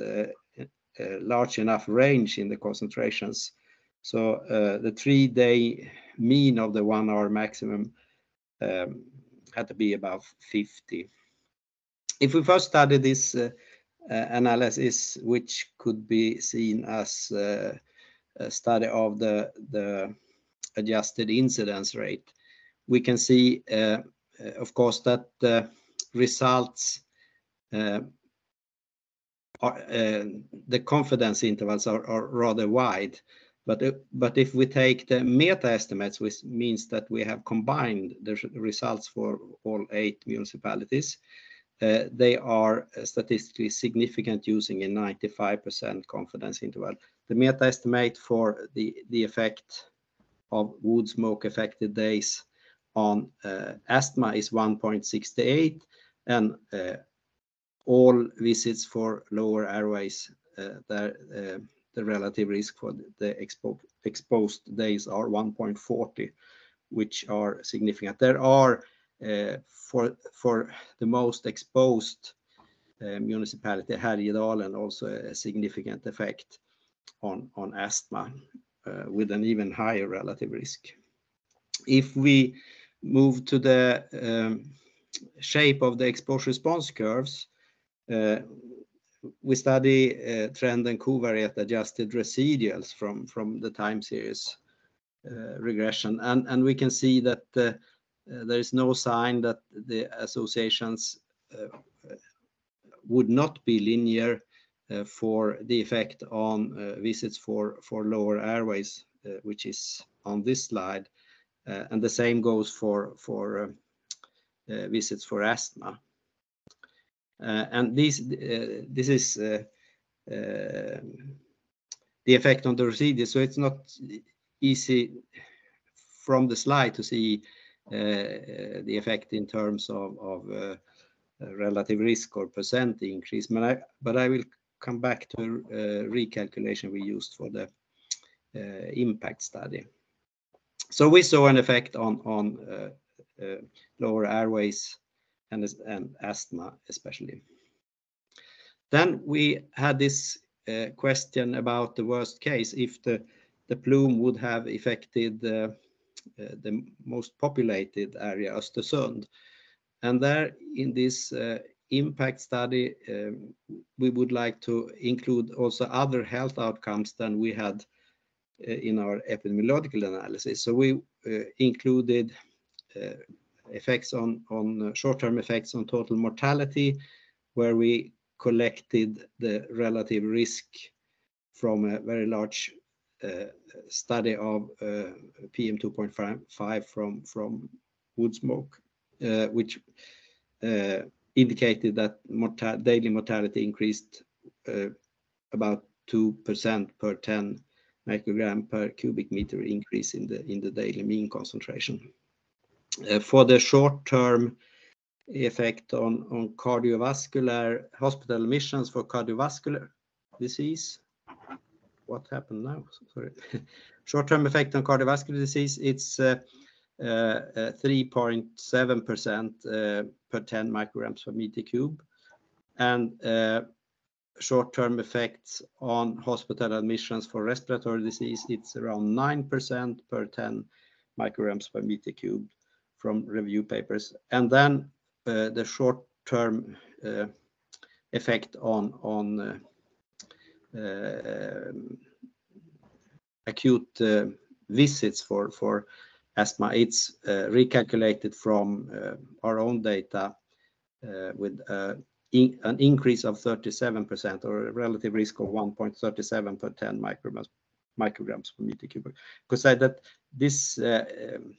a large enough range in the concentrations. So uh, the three-day mean of the one-hour maximum um, had to be above 50. If we first study this uh, analysis, which could be seen as a study of the adjusted incidence rate, we can see, of course, that the results, Uh, the confidence intervals are rather wide. But uh, but if we take the meta-estimates, which means that we have combined the results for all eight municipalities, uh, they are statistically significant using a 95% confidence interval. The meta-estimate for the effect of wood smoke affected days on asthma is 1.68, and all visits for lower airways, uh, uh, the relative risk for the exposed days are 1.40, which are significant. There are, uh, for the most exposed municipality, Härjedalen, also a significant effect on asthma with an even higher relative risk. If we move to the um, shape of the exposure response curves, Eh, we study eh, trend and covariate adjusted residuals from from the time series eh, regression. And and we can see that there is no sign that the associations would not be linear for the effect on visits for lower airways, which is on this slide. And the same goes for, for visits for asthma. Uh, and this uh, is uh, the effect on the residuals. So it's not easy from the slide to see the effect in terms of of relative risk or percent increase. But I but I will come back to recalculation we used for the impact study. So we saw an effect on lower airways and asthma, especially. Then we had this uh, question about the worst case, if the plume would have affected uh, the most populated area, Östersund. And there, in this uh, impact study, um, we would like to include also other health outcomes than we had in our epidemiological analysis. So we included effects on on uh, short-term effects on total mortality, where we collected the relative risk from a very large uh, study of uh, PM2.5 from wood smoke, which indicated that daily mortality increased about 2% per 10 microgram per cubic meter increase in the in the daily mean concentration. Eh, for the short-term effect on cardiovascular hospital admissions for cardiovascular disease. What happened now? Sorry. Short-term effect on cardiovascular disease, it's eh, eh, 3.7% per 10 micrograms per meter cube. And Short-term effects on hospital admissions for respiratory disease, it's around 9% per 10 micrograms per meter cube from review papers. And then uh, the short-term uh, effect on on uh, uh, acute visits for asthma, it's recalculated from our own data with an increase of 37% or a relative risk of 1.37 per 10 micrograms per meter. Could say that this um,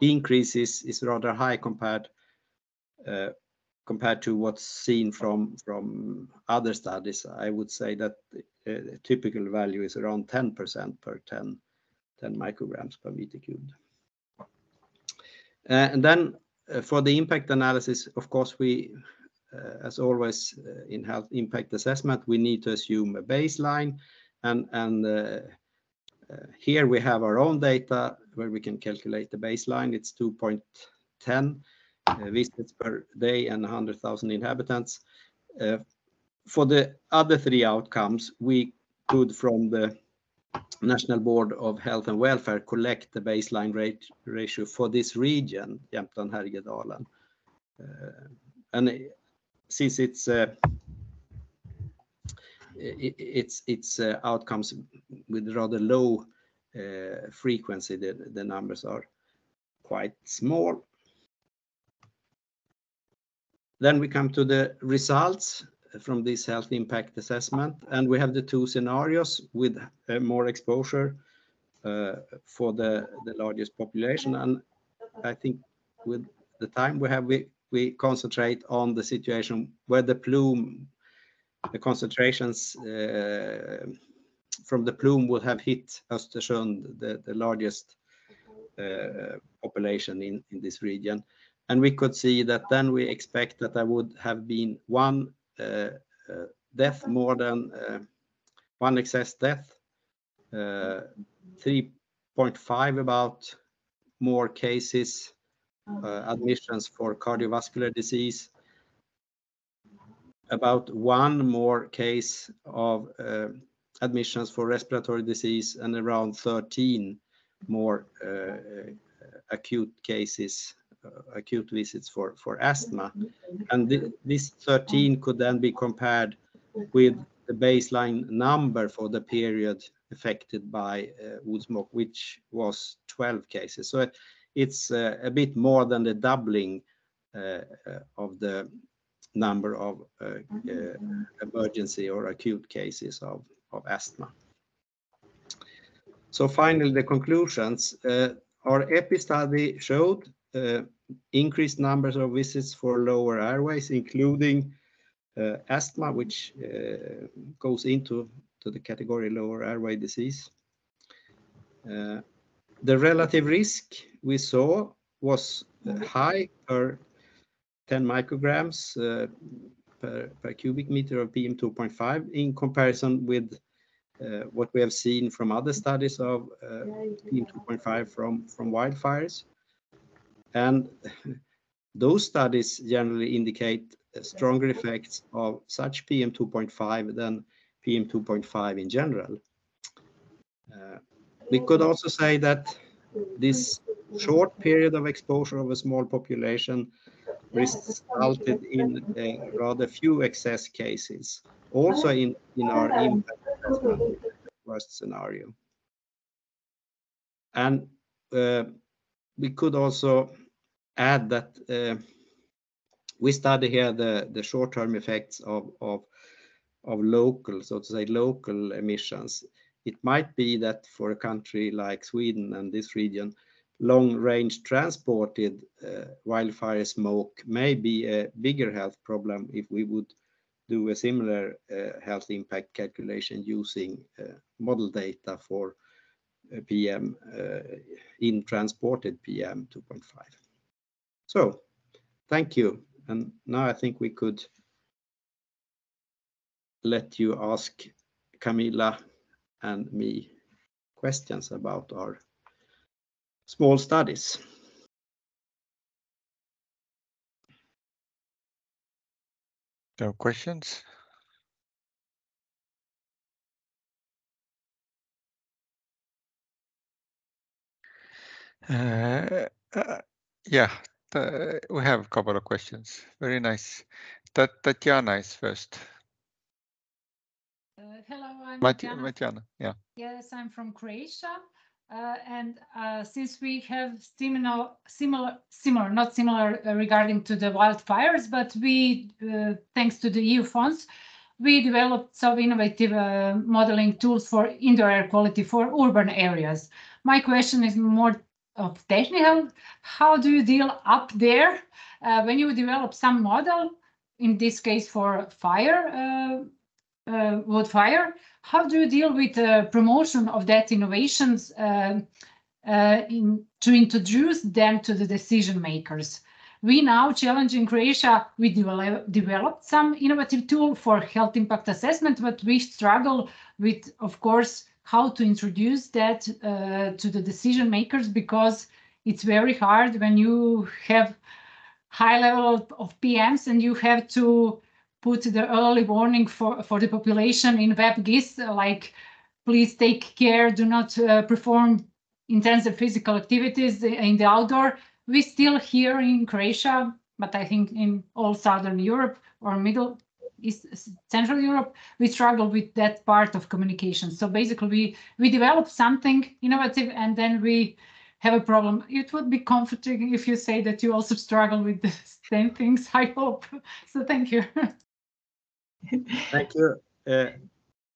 increase is rather high compared uh, compared to what's seen from from other studies. I would say that uh, the typical value is around 10% per 10 micrograms per meter cube. Uh, for the impact analysis, of course, we, as always, in health impact assessment, we need to assume a baseline. Here we have our own data where we can calculate the baseline. It's 2.10 uh, visits per day and 100,000 inhabitants. Uh, for the other three outcomes, we could, from the National Board of Health and Welfare, collect the baseline rate ratio for this region, Jämtland Härjedalen. Uh, and since it's Uh, outcomes with rather low uh, frequency, the the numbers are quite small. Then we come to the results from this health impact assessment, and we have the two scenarios with uh, more exposure for the the largest population. And I think with the time we have, we we concentrate on the situation where the plume, the concentrations uh, from the plume will have hit Östersund, the the largest uh, population in this region. And we could see that then we expect that there would have been one uh, death more than one excess death, 3.5 about more cases, admissions for cardiovascular disease, about one more case of uh, admissions for respiratory disease, and around 13 more uh, uh, acute cases, acute visits for for asthma. And this 13 could then be compared with the baseline number for the period affected by wood smoke, which was 12 cases. So it's a bit more than the doubling of the number of uh, mm-hmm. uh, emergency or acute cases of of asthma. So finally, the conclusions. Uh, our EPI study showed increased numbers of visits for lower airways, including asthma, which goes into to the category lower airway disease. The relative risk we saw was mm-hmm. high per 10 micrograms uh, per cubic meter of PM2.5 in comparison with uh, what we have seen from other studies of uh, PM2.5 from from wildfires. And those studies generally indicate stronger effects of such PM2.5 than PM2.5 in general. We could also say that this short period of exposure of a small population resulted in rather few excess cases, also in in our impact worst scenario. And uh, we could also add that we study here the the short-term effects of local, so to say, local emissions. It might be that for a country like Sweden and this region, long-range transported uh, wildfire smoke may be a bigger health problem if we would do a similar uh, health impact calculation using uh, model data for PM in transported PM 2.5. So thank you. And now I think we could let you ask Camilla and me questions about our small studies. No questions? Uh, uh, yeah, the, we have a couple of questions. Very nice. That Tatiana is first. Uh, hello, I'm Mat- Tatiana. Matjana, yeah. Yes, I'm from Croatia. Uh, and uh, since we have similar, similar, similar, not similar uh, regarding to the wildfires, but we, uh, thanks to the EU funds, we developed some innovative uh, modeling tools for indoor air quality for urban areas. My question is more of technical. How do you deal up there uh, when you develop some model, in this case for fire, uh, uh, fire? How do you deal with the promotion of that innovations um, uh, in, to introduce them to the decision makers? We now challenge in Croatia, we develop, developed some innovative tool for health impact assessment, but we struggle with, of course, how to introduce that uh, to the decision makers because it's very hard when you have high level of PMs and you have to put the early warning for, for the population in WebGIS, like please take care, do not uh, perform intensive physical activities in the outdoor. We still here in Croatia, but I think in all Southern Europe or Middle East, Central Europe, we struggle with that part of communication. So basically we, we develop something innovative and then we have a problem. It would be comforting if you say that you also struggle with the same things, I hope. So thank you. Thank you. Uh,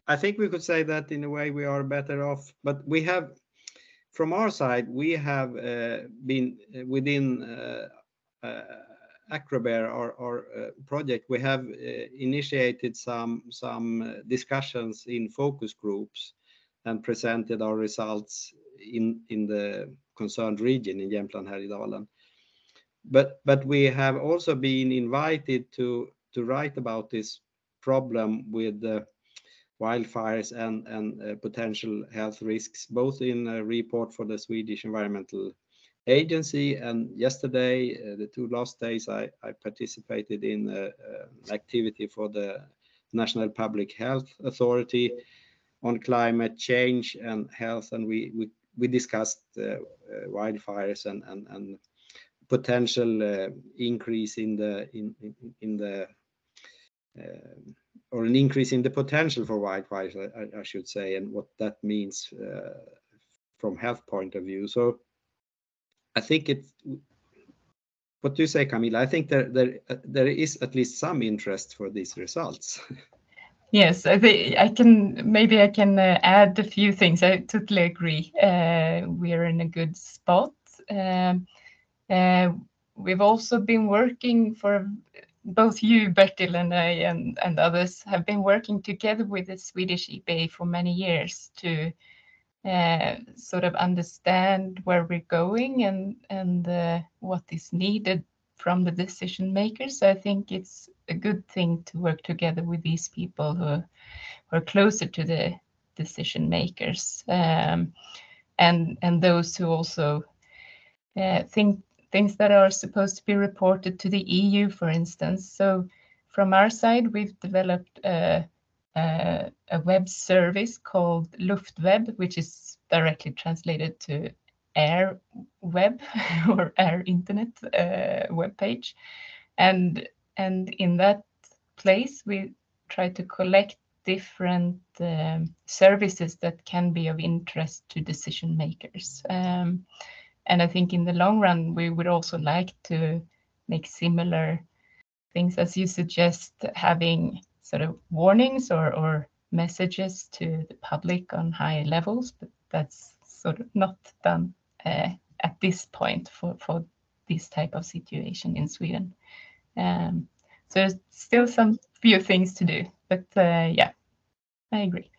I think we could say that in a way we are better off, but we have, from our side, we have uh, been within uh, uh, Acrobear, our, our uh, project, we have uh, initiated some some uh, discussions in focus groups and presented our results in in the concerned region in Jämtland Härjedalen. But but we have also been invited to to write about this problem with the wildfires and, and uh, potential health risks, both in a report for the Swedish Environmental Agency and yesterday, uh, the two last days, I, I participated in an activity for the National Public Health Authority on climate change and health, and we we, we discussed uh, uh, wildfires and and, and potential uh, increase in the in in, in the uh, or an increase in the potential for wildfires, I, I should say, and what that means uh, from health point of view. So I think it. What do you say, Camilla? I think there there uh, there is at least some interest for these results. Yes, I think I can maybe I can uh, add a few things. I totally agree. Uh, we're in a good spot. Um, uh, we've also been working for both you, Bertil, and I, and, and others have been working together with the Swedish EPA for many years to uh, sort of understand where we're going and and uh, what is needed from the decision makers. So I think it's a good thing to work together with these people who, who are closer to the decision makers um, and and those who also uh, think things that are supposed to be reported to the EU, for instance. So from our side, we've developed a, a, a web service called Luftweb, which is directly translated to air web or air internet uh, web page. And, and in that place, we try to collect different um, services that can be of interest to decision makers. Um, and I think in the long run, we would also like to make similar things as you suggest, having sort of warnings or, or messages to the public on high levels, but that's sort of not done uh, at this point for, for this type of situation in Sweden. Um, so there's still some few things to do, but uh, yeah, I agree.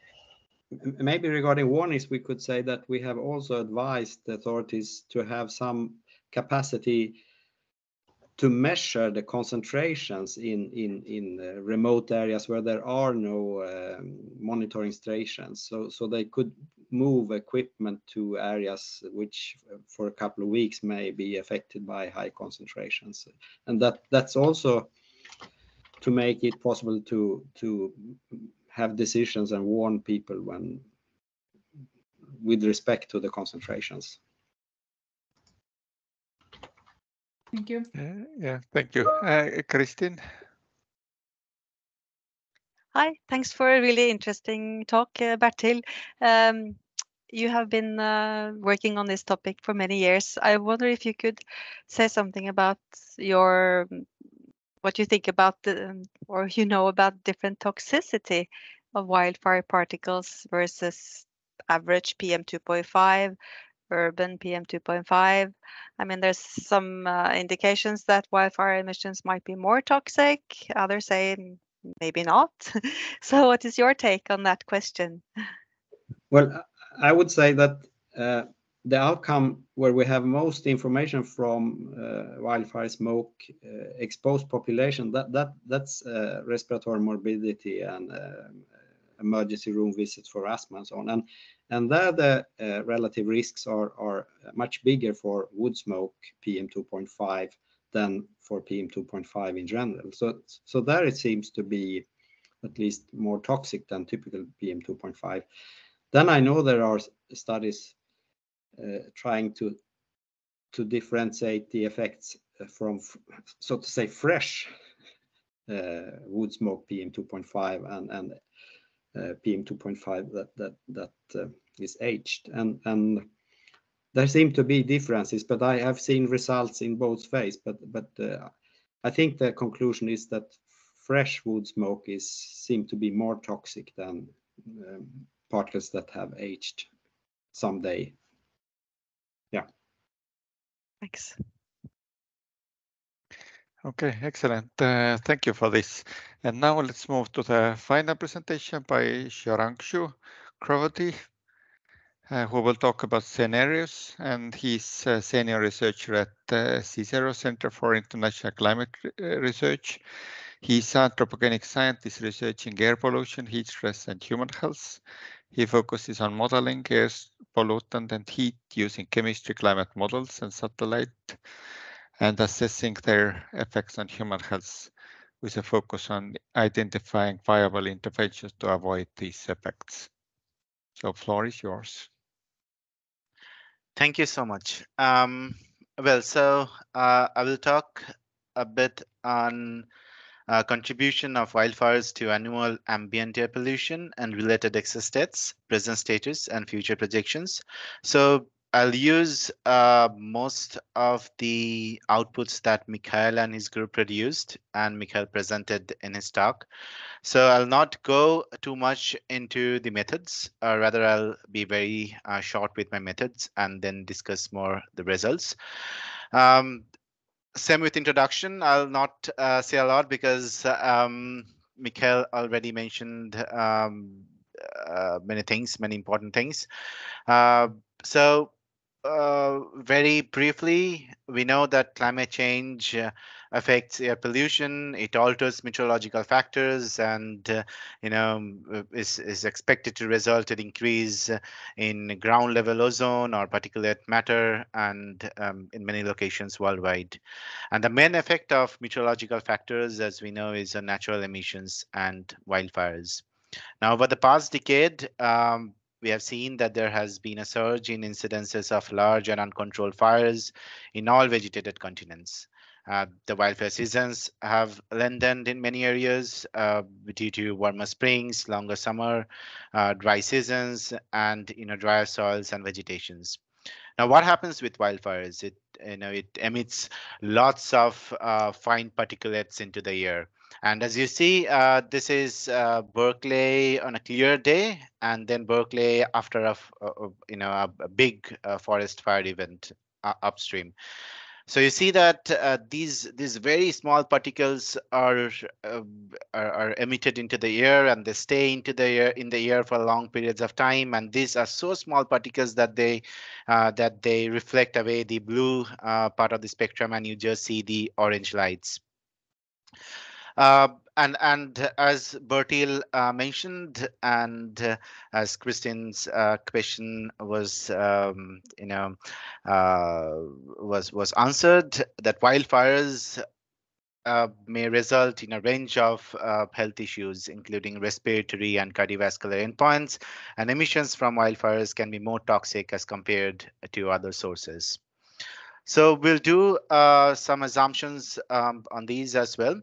Maybe regarding warnings, we could say that we have also advised the authorities to have some capacity to measure the concentrations in in in uh, remote areas where there are no um, monitoring stations. So so they could move equipment to areas which uh, for a couple of weeks may be affected by high concentrations. And that that's also to make it possible to to have decisions and warn people when with respect to the concentrations Thank you. Uh, yeah, thank you. Uh, Christine? Hi, thanks for a really interesting talk, uh, Bertil. Um, you have been uh, working on this topic for many years. I wonder if you could say something about your what you think about the or you know about different toxicity of wildfire particles versus average PM 2.5 urban PM 2.5. I mean, there's some uh, indications that wildfire emissions might be more toxic. Others say maybe not. so, what is your take on that question? Well, I would say that uh, the outcome where we have most information from uh, wildfire smoke uh, exposed population that that that's uh, respiratory morbidity and uh, emergency room visits for asthma and so on. And and there the uh, relative risks are, are much bigger for wood smoke PM2.5 than for PM2.5 in general. So, so there it seems to be at least more toxic than typical PM2.5. Then I know there are studies trying to to differentiate the effects from, so to say, fresh uh, wood smoke PM2.5 and and uh, PM2.5 that that that uh, is aged, and and there seem to be differences, but I have seen results in both ways. But but uh, I think the conclusion is that fresh wood smoke is seem to be more toxic than um, particles that have aged someday. Thanks. Okay, excellent. Uh, thank you for this. And now let's move to the final presentation by Sourangsu Chowdhury, uh, who will talk about scenarios. And he's a senior researcher at the CICERO Center for International Climate uh, Research. He's an anthropogenic scientist researching air pollution, heat stress, and human health. He focuses on modeling air pollutant and heat using chemistry climate models and satellite and assessing their effects on human health with a focus on identifying viable interventions to avoid these effects. So floor is yours. Thank you so much. Um, well, so uh, I will talk a bit on uh, contribution of wildfires to annual ambient air pollution and related exostates, present status, and future projections. So I'll use uh, most of the outputs that Mikhail and his group produced and Mikhail presented in his talk. So I'll not go too much into the methods, uh, rather I'll be very uh, short with my methods and then discuss more the results. Um, same with introduction, I'll not uh, say a lot because um, Mikhail already mentioned um, uh, many things, many important things. Uh, so uh, very briefly, we know that climate change affects air pollution. It alters meteorological factors, and uh, you know is is expected to result in increase in ground level ozone or particulate matter, and um, in many locations worldwide. And the main effect of meteorological factors, as we know, is on natural emissions and wildfires. Now, over the past decade, um, we have seen that there has been a surge in incidences of large and uncontrolled fires in all vegetated continents. Uh, the wildfire seasons have lengthened in many areas uh, due to warmer springs, longer summer, uh, dry seasons, and you know drier soils and vegetations. Now, what happens with wildfires? It you know it emits lots of uh, fine particulates into the air. And as you see, uh, this is Berkeley on a clear day, and then Berkeley after a, you know a, big forest fire event upstream. So you see that uh, these these very small particles are, uh, are, are emitted into the air and they stay into the air in the air for long periods of time. And these are so small particles that they uh, that they reflect away the blue uh, part of the spectrum, and you just see the orange lights. Uh, and and as Bertil uh, mentioned, and uh, as Kristine's uh, question was, um, you know, uh, was was answered, that wildfires uh, may result in a range of uh, health issues, including respiratory and cardiovascular endpoints, and emissions from wildfires can be more toxic as compared to other sources. So we'll do some assumptions um, on these as well.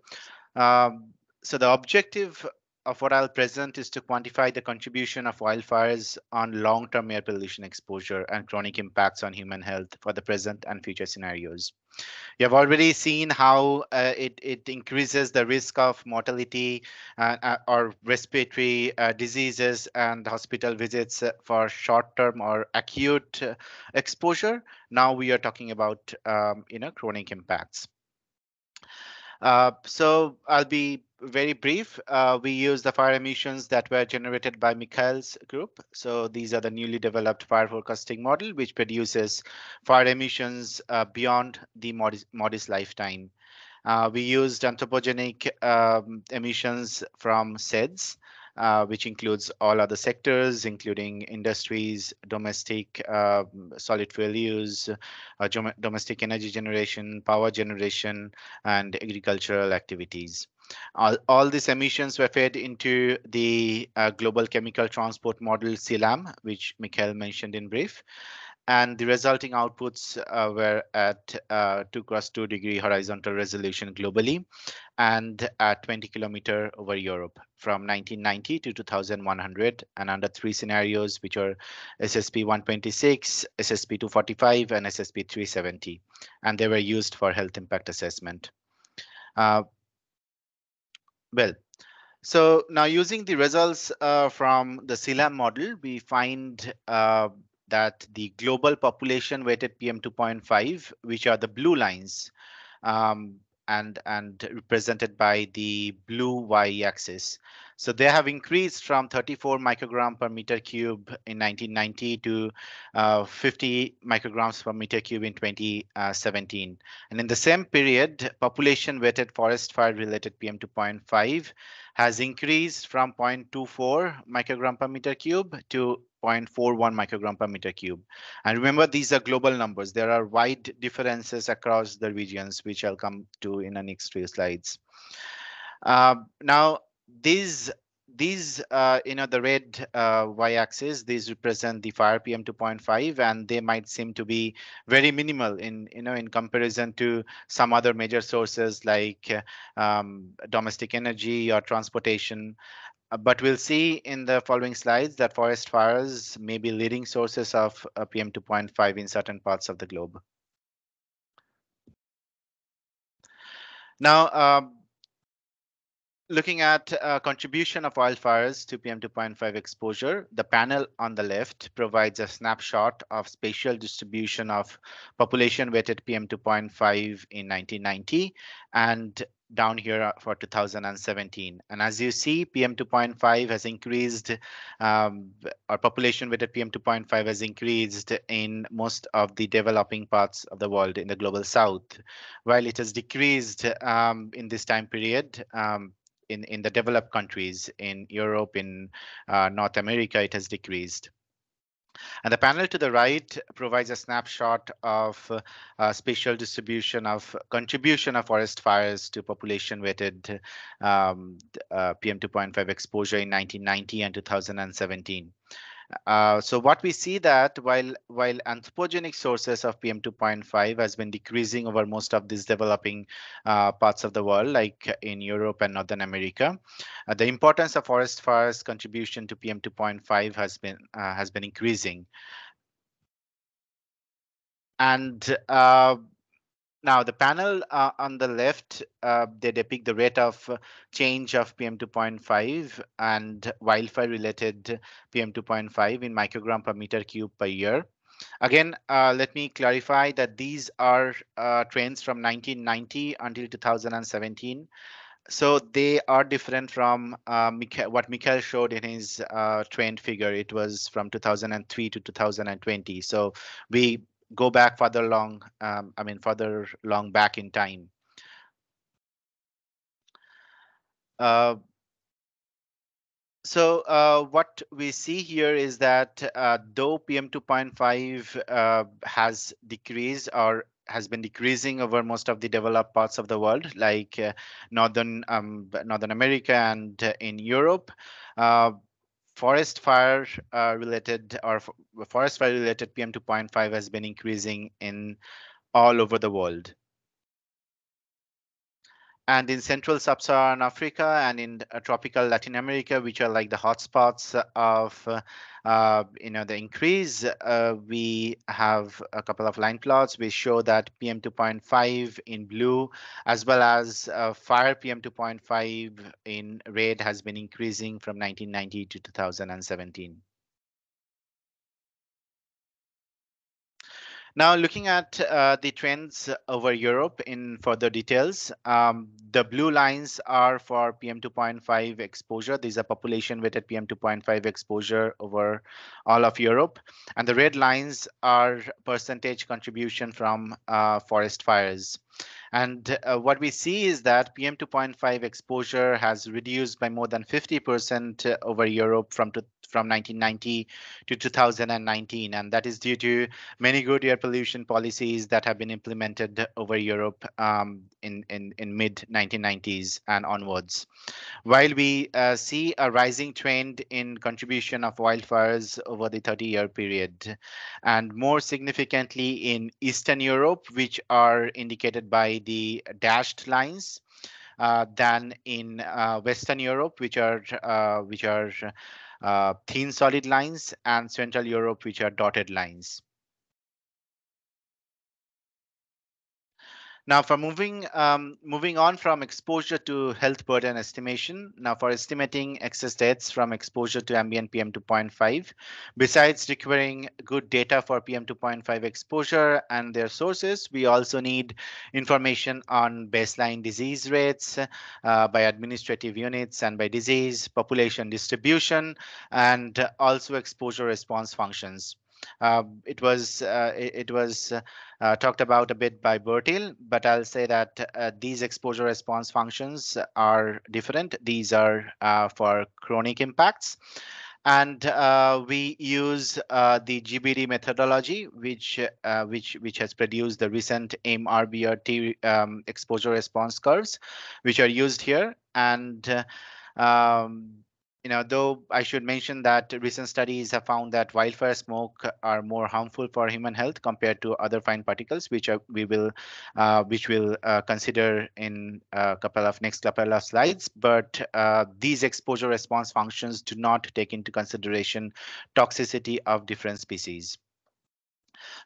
Um, so the objective of what I'll present is to quantify the contribution of wildfires on long-term air pollution exposure and chronic impacts on human health for the present and future scenarios. You have already seen how uh, it, it increases the risk of mortality uh, uh, or respiratory uh, diseases and hospital visits for short-term or acute uh, exposure. Now we are talking about um, you know chronic impacts. So I'll be very brief. Uh, we use the fire emissions that were generated by Mikhail's group. So these are the newly developed fire forecasting model, which produces fire emissions uh, beyond the MODIS, lifetime. Uh, we used anthropogenic um, emissions from CEDS, uh, which includes all other sectors, including industries, domestic uh, solid fuel use, uh, domestic energy generation, power generation, and agricultural activities. All, these emissions were fed into the uh, global chemical transport model SILAM, which Mikhail mentioned in brief. And the resulting outputs uh, were at uh, 2 cross 2 degree horizontal resolution globally and at 20 kilometer over Europe from 1990 to 2100 and under three scenarios which are SSP 126, SSP 245 and SSP 370 and they were used for health impact assessment. Uh, well, so now using the results uh, from the SILAM model, we find uh, that the global population weighted PM2.5, which are the blue lines, um, and and represented by the blue y-axis. So they have increased from 34 microgram per meter cube in 1990 to uh, 50 micrograms per meter cube in 2017. And in the same period, population weighted forest fire related PM2.5 has increased from 0.24 microgram per meter cube to 0.41 microgram per meter cube. And remember, these are global numbers. There are wide differences across the regions, which I'll come to in the next few slides. Uh, now, these these uh, you know the red uh, y-axis these represent the fire pm 2.5 and they might seem to be very minimal in you know in comparison to some other major sources like um, domestic energy or transportation uh, but we'll see in the following slides that forest fires may be leading sources of uh, PM 2.5 in certain parts of the globe. Now, um, looking at uh, contribution of wildfires to PM 2.5 exposure, the panel on the left provides a snapshot of spatial distribution of population weighted PM 2.5 in 1990 and down here for 2017. And as you see, PM2.5 has increased, um, our population with PM2.5 has increased in most of the developing parts of the world in the global south, while it has decreased um, in this time period. Um, in, in the developed countries in Europe, in uh, North America, it has decreased. And the panel to the right provides a snapshot of uh, spatial distribution of contribution of forest fires to population weighted um, uh, PM2.5 exposure in 1990 and 2017. Uh, so what we see that while while anthropogenic sources of PM2.5 has been decreasing over most of these developing uh, parts of the world, like in Europe and Northern America, uh, the importance of forest fires contribution to PM2.5 has been uh, has been increasing. And uh, now the panel uh, on the left, uh, they depict the rate of change of PM2.5 and wildfire related PM2.5 in microgram per meter cube per year. Again, uh, let me clarify that these are uh, trends from 1990 until 2017. So they are different from uh, what Mikhail showed in his uh, trend figure. It was from 2003 to 2020. So we go back further long, um, I mean, further long back in time. Uh, so uh, what we see here is that uh, though PM2.5 uh, has decreased or has been decreasing over most of the developed parts of the world, like uh, northern um, Northern America and uh, in Europe, Uh, forest fire related or forest fire related PM2.5 has been increasing in all over the world and in central sub-Saharan Africa and in uh, tropical Latin America, which are like the hotspots of uh, you know the increase, uh, we have a couple of line plots which show that PM2.5 in blue, as well as uh, fire PM2.5 in red, has been increasing from 1990 to 2017. Now, looking at uh, the trends over Europe in further details, um, the blue lines are for PM2.5 exposure. These are population-weighted PM2.5 exposure over all of Europe. And the red lines are percentage contribution from uh, forest fires. And uh, what we see is that PM2.5 exposure has reduced by more than 50% over Europe from from 1990 to 2019, and that is due to many good air pollution policies that have been implemented over Europe um, in, in, in mid 1990s and onwards. While we uh, see a rising trend in contribution of wildfires over the 30 year period, and more significantly in Eastern Europe, which are indicated by the dashed lines, uh, than in uh, Western Europe, which are uh, which are uh, thin solid lines, and Central Europe, which are dotted lines. Now, for moving um, moving on from exposure to health burden estimation, now for estimating excess deaths from exposure to ambient PM2.5, besides requiring good data for PM2.5 exposure and their sources, we also need information on baseline disease rates uh, by administrative units and by disease, population distribution, and also exposure response functions. Uh, it was uh, it, it, was uh, talked about a bit by Bertil, but I'll say that uh, these exposure response functions are different. These are for chronic impacts. And uh, we use uh, the GBD methodology, which uh, which which has produced the recent MR-BRT um, exposure response curves, which are used here. And um, you know, though I should mention that recent studies have found that wildfire smoke are more harmful for human health compared to other fine particles, which are, we will, uh, which we'll uh, consider in a couple of next couple of slides. But uh, these exposure response functions do not take into consideration toxicity of different species.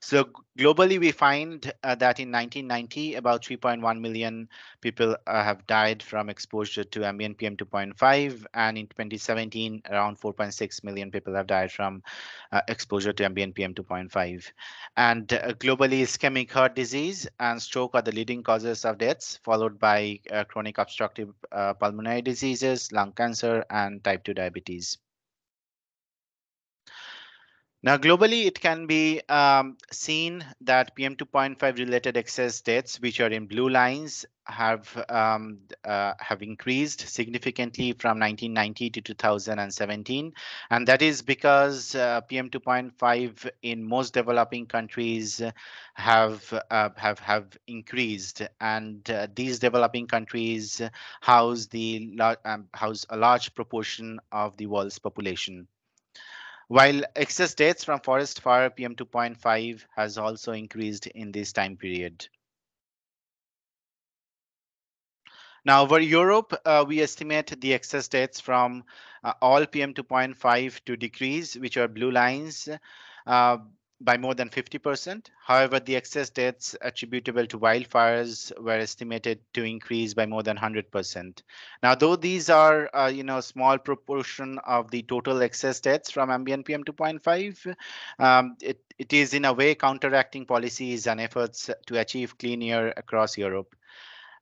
So globally, we find uh, that in 1990, about 3.1 million people uh, have died from exposure to ambient PM2.5, and in 2017, around 4.6 million people have died from uh, exposure to ambient PM2.5. And uh, globally, ischemic heart disease and stroke are the leading causes of deaths, followed by uh, chronic obstructive uh, pulmonary diseases, lung cancer, and type 2 diabetes. Now, globally, it can be um, seen that PM2.5 related excess deaths, which are in blue lines, have um, uh, have increased significantly from 1990 to 2017, and that is because uh, PM2.5 in most developing countries have uh, have have increased, and uh, these developing countries house the um, house a large proportion of the world's population while excess deaths from forest fire PM2.5 has also increased in this time period. Now, over Europe, uh, we estimate the excess deaths from uh, all PM2.5 to decrease, which are blue lines. Uh, by more than 50%. However, the excess deaths attributable to wildfires were estimated to increase by more than 100%. Now, though these are, uh, you know, small proportion of the total excess deaths from ambient PM 2.5, um, it, it is in a way counteracting policies and efforts to achieve clean air across Europe.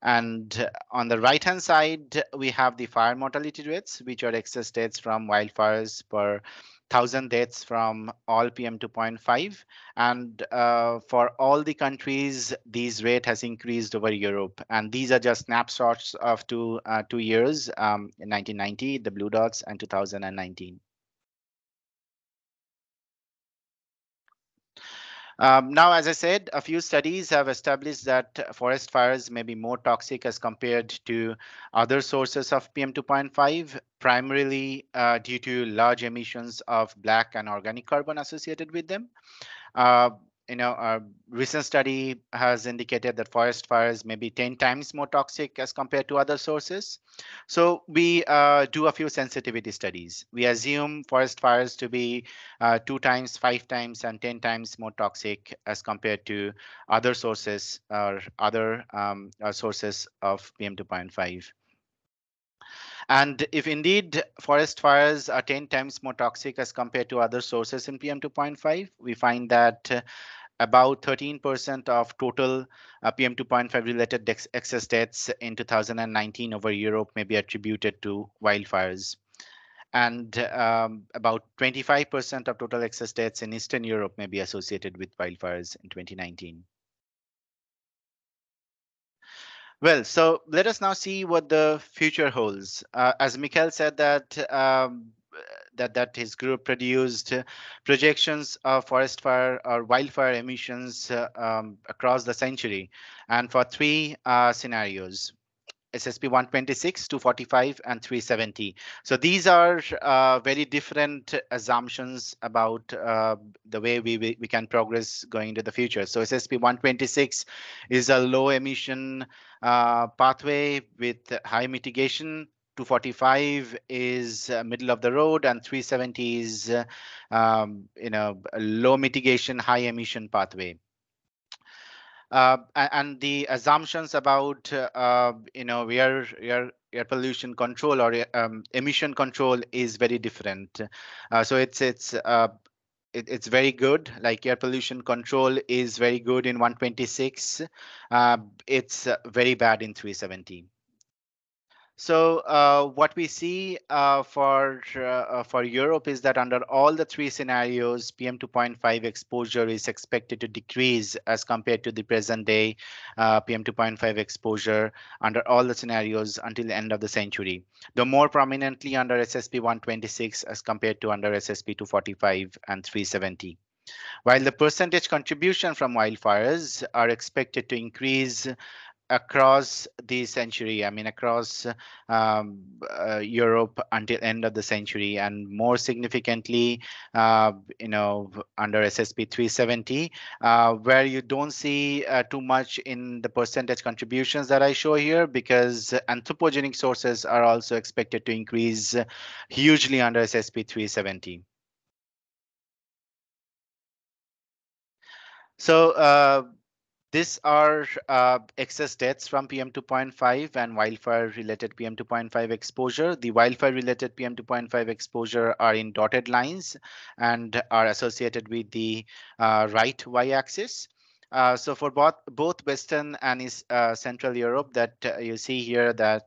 And on the right hand side, we have the fire mortality rates, which are excess deaths from wildfires per 1,000 deaths from all PM 2.5. And uh, for all the countries, these rate has increased over Europe. And these are just snapshots of two, uh, two years, um, in 1990, the blue dots, and 2019. Um, now, as I said, a few studies have established that forest fires may be more toxic as compared to other sources of PM2.5, primarily uh, due to large emissions of black and organic carbon associated with them. Uh, you know, a recent study has indicated that forest fires may be 10 times more toxic as compared to other sources. So we uh, do a few sensitivity studies. We assume forest fires to be uh, two times, five times, and 10 times more toxic as compared to other sources or other um, uh, sources of PM2.5. And if indeed forest fires are 10 times more toxic as compared to other sources in PM2.5, we find that about 13% of total uh, PM2.5 related excess deaths in 2019 over Europe may be attributed to wildfires. And um, about 25% of total excess deaths in Eastern Europe may be associated with wildfires in 2019. Well, so let us now see what the future holds. Uh, as Mikhail said that um, that that his group produced projections of forest fire or wildfire emissions uh, um, across the century, and for three uh, scenarios. SSP 126, 245, and 370. So these are uh, very different assumptions about uh, the way we, we, can progress going into the future. So SSP 126 is a low emission uh, pathway with high mitigation 245 is uh, middle of the road and 370 is um, you know a low mitigation high emission pathway uh, and the assumptions about uh, you know air, air air pollution control or um, emission control is very different. Uh, so it's it's uh, it, it's very good. Like air pollution control is very good in 126 it's very bad in 370 so uh, what we see uh, for uh, for Europe is that under all the three scenarios, PM2.5 exposure is expected to decrease as compared to the present day uh, PM2.5 exposure under all the scenarios until the end of the century. The more prominently under SSP 126 as compared to under SSP 245 and 370. While the percentage contribution from wildfires are expected to increase across the century i mean across um, uh, europe until end of the century and more significantly uh, you know under ssp 370 uh, where you don't see uh, too much in the percentage contributions that i show here because anthropogenic sources are also expected to increase hugely under ssp 370 so uh, these are uh, excess deaths from PM2.5 and wildfire related PM2.5 exposure. The wildfire related PM2.5 exposure are in dotted lines and are associated with the uh, right y axis. Uh, so for both both Western and uh, Central Europe, that uh, you see here that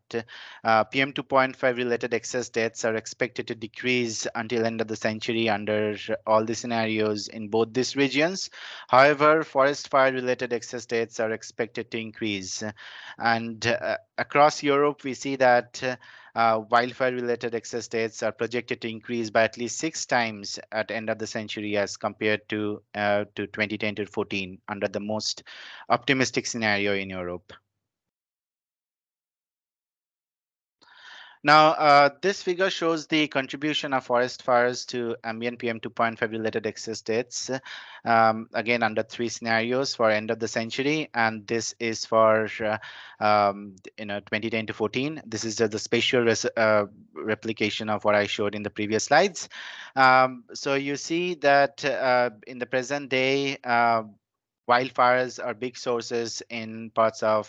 uh, PM2.5 related excess deaths are expected to decrease until end of the century under all the scenarios in both these regions. However, forest fire related excess deaths are expected to increase, and uh, across Europe we see that uh, wildfire-related excess deaths are projected to increase by at least six times at end of the century as compared to uh, to 2010 to 14 under the most optimistic scenario in Europe. Now, uh, this figure shows the contribution of forest fires to ambient PM2.5 related excess deaths, um, again under three scenarios for end of the century, and this is for uh, um, you know 2010 to 14. This is the spatial uh, replication of what I showed in the previous slides. Um, so you see that uh, in the present day, uh, wildfires are big sources in parts of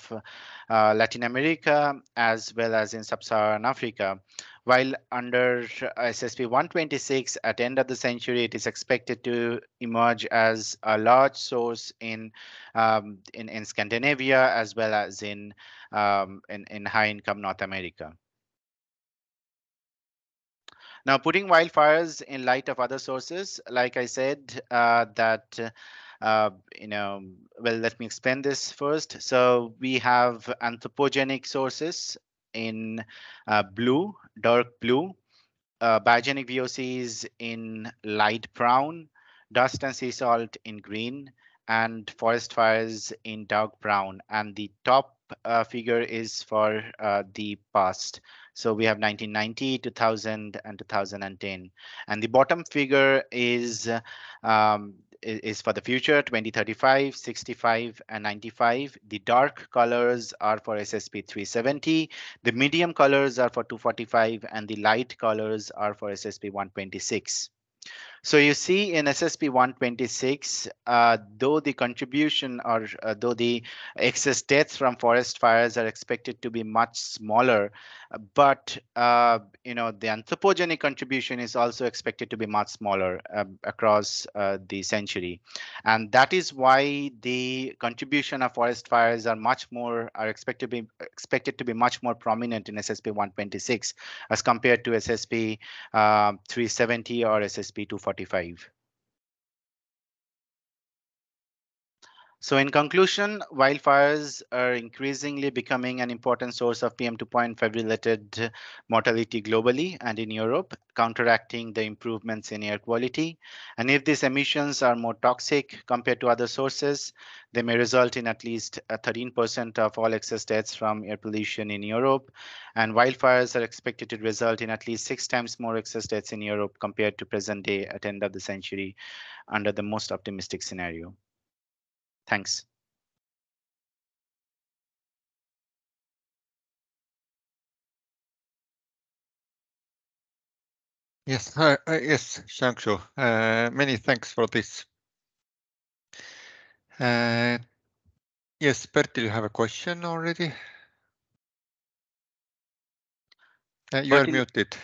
uh, Latin America as well as in sub-Saharan Africa. While under SSP 126 at the end of the century, it is expected to emerge as a large source in um, in, in, Scandinavia as well as in um, in, in high-income North America. Now, putting wildfires in light of other sources, like I said, uh, that uh, you know, well, let me explain this first. So we have anthropogenic sources in uh, blue, dark blue, uh, biogenic VOCs in light brown, dust and sea salt in green, and forest fires in dark brown. And the top uh, figure is for uh, the past. So we have 1990, 2000, and 2010. And the bottom figure is um, is for the future 2035 65 and 95 the dark colors are for ssp 370 the medium colors are for 245 and the light colors are for ssp 126 so you see in SSP 126, uh, though the contribution or uh, though the excess deaths from forest fires are expected to be much smaller, but uh, you know the anthropogenic contribution is also expected to be much smaller um, across uh, the century, and that is why the contribution of forest fires are much more are expected to be expected to be much more prominent in SSP 126 as compared to SSP uh, 370 or SSP 240. 45. So in conclusion, wildfires are increasingly becoming an important source of PM2.5 related mortality globally and in Europe, counteracting the improvements in air quality. And if these emissions are more toxic compared to other sources, they may result in at least 13% of all excess deaths from air pollution in Europe. And wildfires are expected to result in at least six times more excess deaths in Europe compared to present day at end of the century under the most optimistic scenario. Thanks. Yes, uh, uh, yes, Sourangsu. Uh, many thanks for this. Uh, yes, Bertil, you have a question already? Uh, you are muted.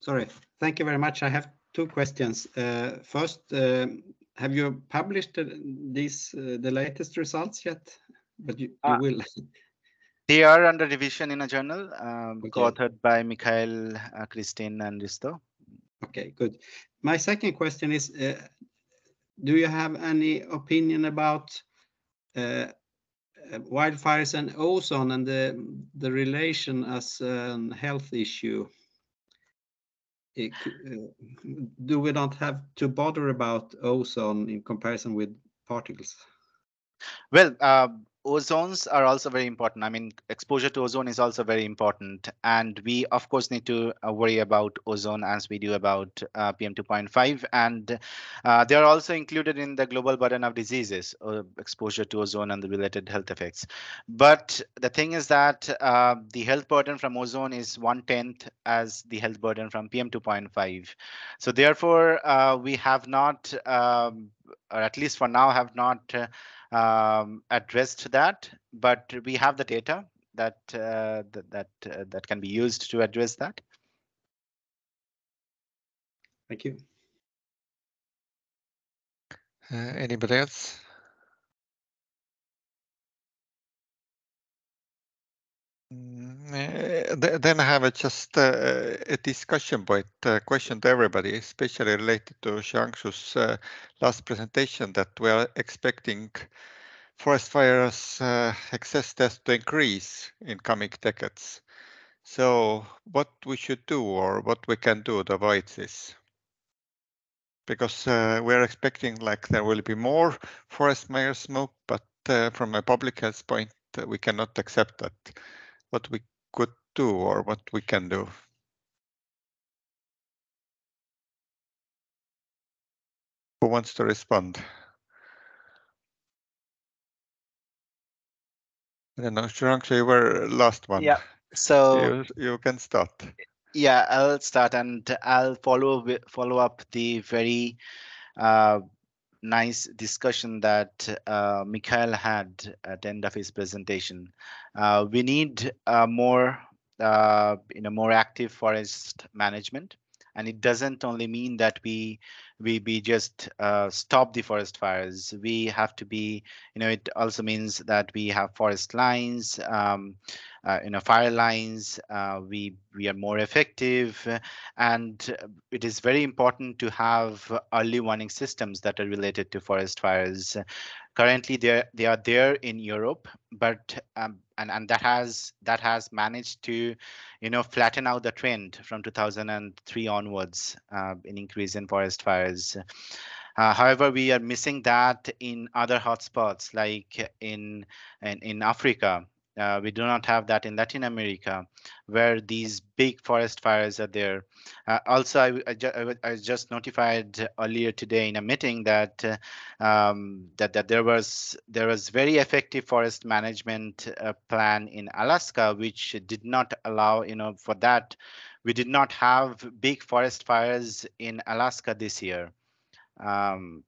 Sorry, thank you very much. I have two questions. Uh, first, uh, have you published these uh, the latest results yet? But you, you will. They are under revision in a journal um, okay. co-authored by Mikhail, uh, Christine, and Risto. Okay, good. My second question is, uh, do you have any opinion about uh, wildfires and ozone and the the relation as a health issue? It, uh, do we not have to bother about ozone in comparison with particles? Well, uh, ozones are also very important. I mean, exposure to ozone is also very important. And we, of course, need to uh, worry about ozone as we do about uh, PM2.5. And uh, they are also included in the global burden of diseases, uh, exposure to ozone and the related health effects. But the thing is that uh, the health burden from ozone is one tenth as the health burden from PM2.5. So therefore, uh, we have not, um, or at least for now, have not um, addressed that, but we have the data that uh, that that, uh, that can be used to address that. Thank you. Uh, anybody else? Then I have just uh, a discussion point uh, question to everybody, especially related to Sourangsu's uh, last presentation that we are expecting forest fires excess deaths to increase in coming decades. So what we should do or what we can do to avoid this? Because we're expecting like there will be more forest fire smoke, but from a public health point, we cannot accept that what we could do or what we can do? Who wants to respond? I don't know, Sourangsu, you were last one. Yeah. So you, you can start. Yeah, I'll start and I'll follow follow up the very uh, nice discussion that uh, Mikhail had at the end of his presentation. Uh, we need uh, more, uh, you know, more active forest management, and it doesn't only mean that we we just uh, stop the forest fires. We have to be, you know, it also means that we have forest lines, um, uh, you know, fire lines. Uh, we we are more effective, and it is very important to have early warning systems that are related to forest fires. Currently, they they are there in Europe, but um, and and that has that has managed to you know flatten out the trend from 2003 onwards uh, in increase in forest fires. Uh, however we are missing that in other hotspots like in in, in africa uh, we do not have that in Latin America, where these big forest fires are there. Uh, also, I, I, ju I, was just notified earlier today in a meeting that uh, um, that that there was there was very effective forest management uh, plan in Alaska, which did not allow you know for that. We did not have big forest fires in Alaska this year. Um,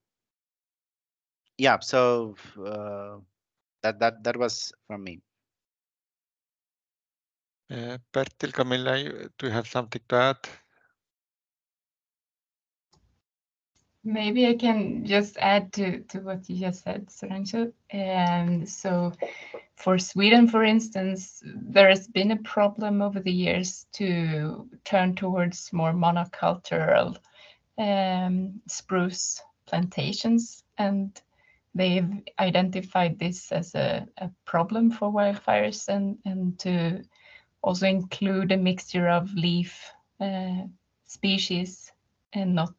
yeah, so uh, that that that was from me. Uh, Bertil, Camilla, do you have something to add? Maybe I can just add to, to what you just said, Sourangsu. And so for Sweden, for instance, there has been a problem over the years to turn towards more monocultural um, spruce plantations. And they've identified this as a, a problem for wildfires and, and to also include a mixture of leaf uh, species and not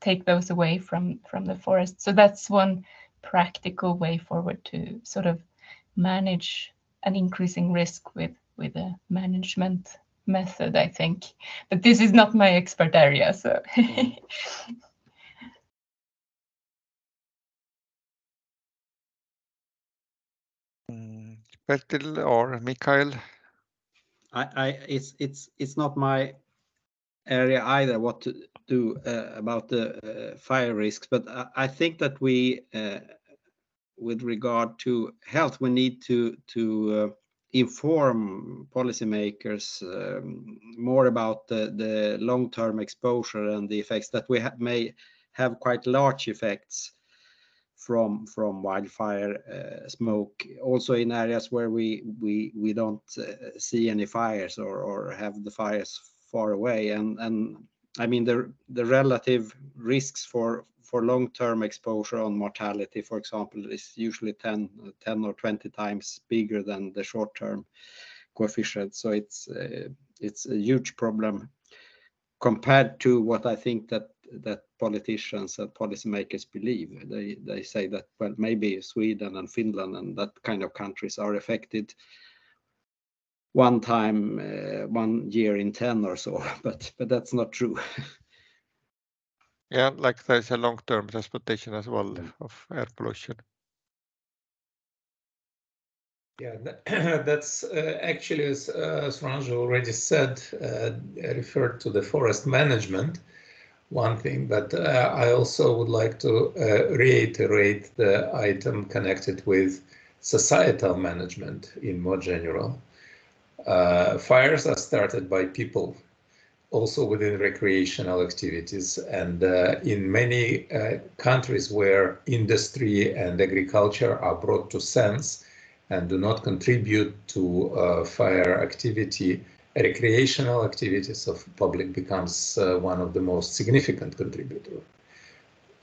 take those away from from the forest. So that's one practical way forward to sort of manage an increasing risk with with a management method, I think. But this is not my expert area, so. Bertil or Mikhail? I, I it's it's it's not my area either what to do uh, about the uh, fire risks, but I, I think that we, uh, with regard to health, we need to to uh, inform policymakers um, more about the, the long-term exposure and the effects that we ha may have quite large effects from from wildfire uh, smoke also in areas where we we we don't uh, see any fires or or have the fires far away. And and i mean the the relative risks for for long-term exposure on mortality for example is usually 10 10 or 20 times bigger than the short-term coefficient. So it's uh, it's a huge problem compared to what i think that that politicians and policymakers believe. They they say that well maybe Sweden and Finland and that kind of countries are affected one time uh, one year in 10 or so but but that's not true yeah like there's a long-term transportation as well yeah. of air pollution yeah that's uh, actually as uh, already said uh, referred to the forest management one thing, but uh, I also would like to uh, reiterate the item connected with societal management in more general. Uh, fires are started by people, also within recreational activities, and uh, in many uh, countries where industry and agriculture are brought to sense and do not contribute to uh, fire activity, recreational activities of public becomes uh, one of the most significant contributor.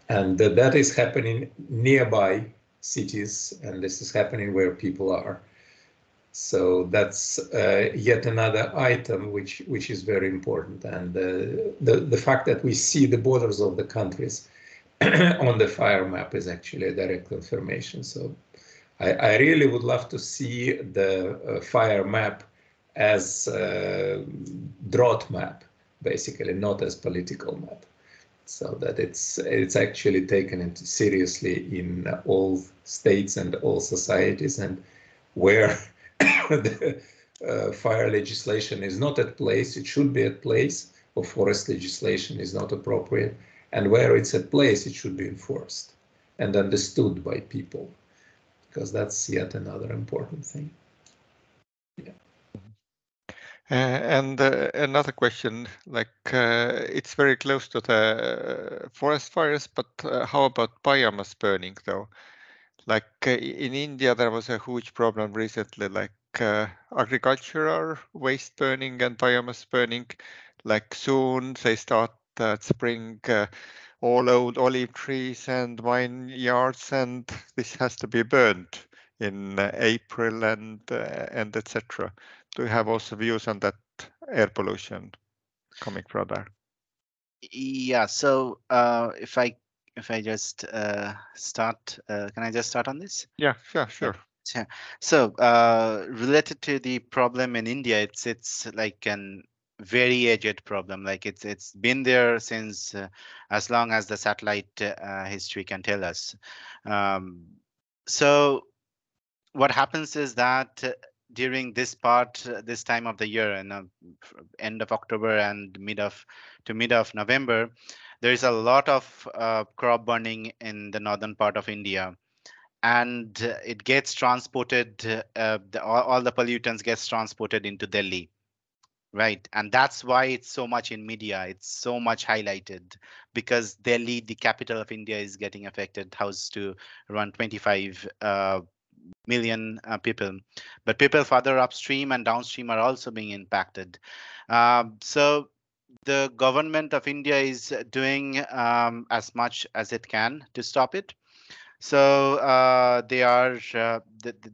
And uh, that is happening nearby cities, and this is happening where people are. So that's uh, yet another item which which is very important. And uh, the the fact that we see the borders of the countries on the fire map is actually a direct confirmation. So I, I really would love to see the uh, fire map as a drought map, basically, not as political map. So that it's it's actually taken seriously in all states and all societies, and where the uh, fire legislation is not at place, it should be at place, or forest legislation is not appropriate, and where it's at place, it should be enforced and understood by people, because that's yet another important thing. Yeah. Uh, and uh, another question, like uh, it's very close to the forest fires, but uh, how about biomass burning though? Like uh, in India, there was a huge problem recently, like uh, agricultural waste burning and biomass burning. Like soon they start that spring all old olive trees and vineyards, and this has to be burned in April and and etc do you have also views on that air pollution coming from there? Yeah, so uh, if I if I just uh, start, uh, can I just start on this? Yeah, yeah, sure. Yeah. So uh, related to the problem in India, it's it's like an very aged problem. Like it's it's been there since uh, as long as the satellite uh, history can tell us. Um, so what happens is that during this part, uh, this time of the year, and uh, end of October and mid of to mid of November, there is a lot of uh, crop burning in the northern part of India, and uh, it gets transported. Uh, the, all, all, the pollutants gets transported into Delhi, right? And that's why it's so much in media. It's so much highlighted because Delhi, the capital of India, is getting affected. Housed to around 25 uh, million uh, people, but people further upstream and downstream are also being impacted. Um, so the government of India is doing um, as much as it can to stop it. So uh, they are uh,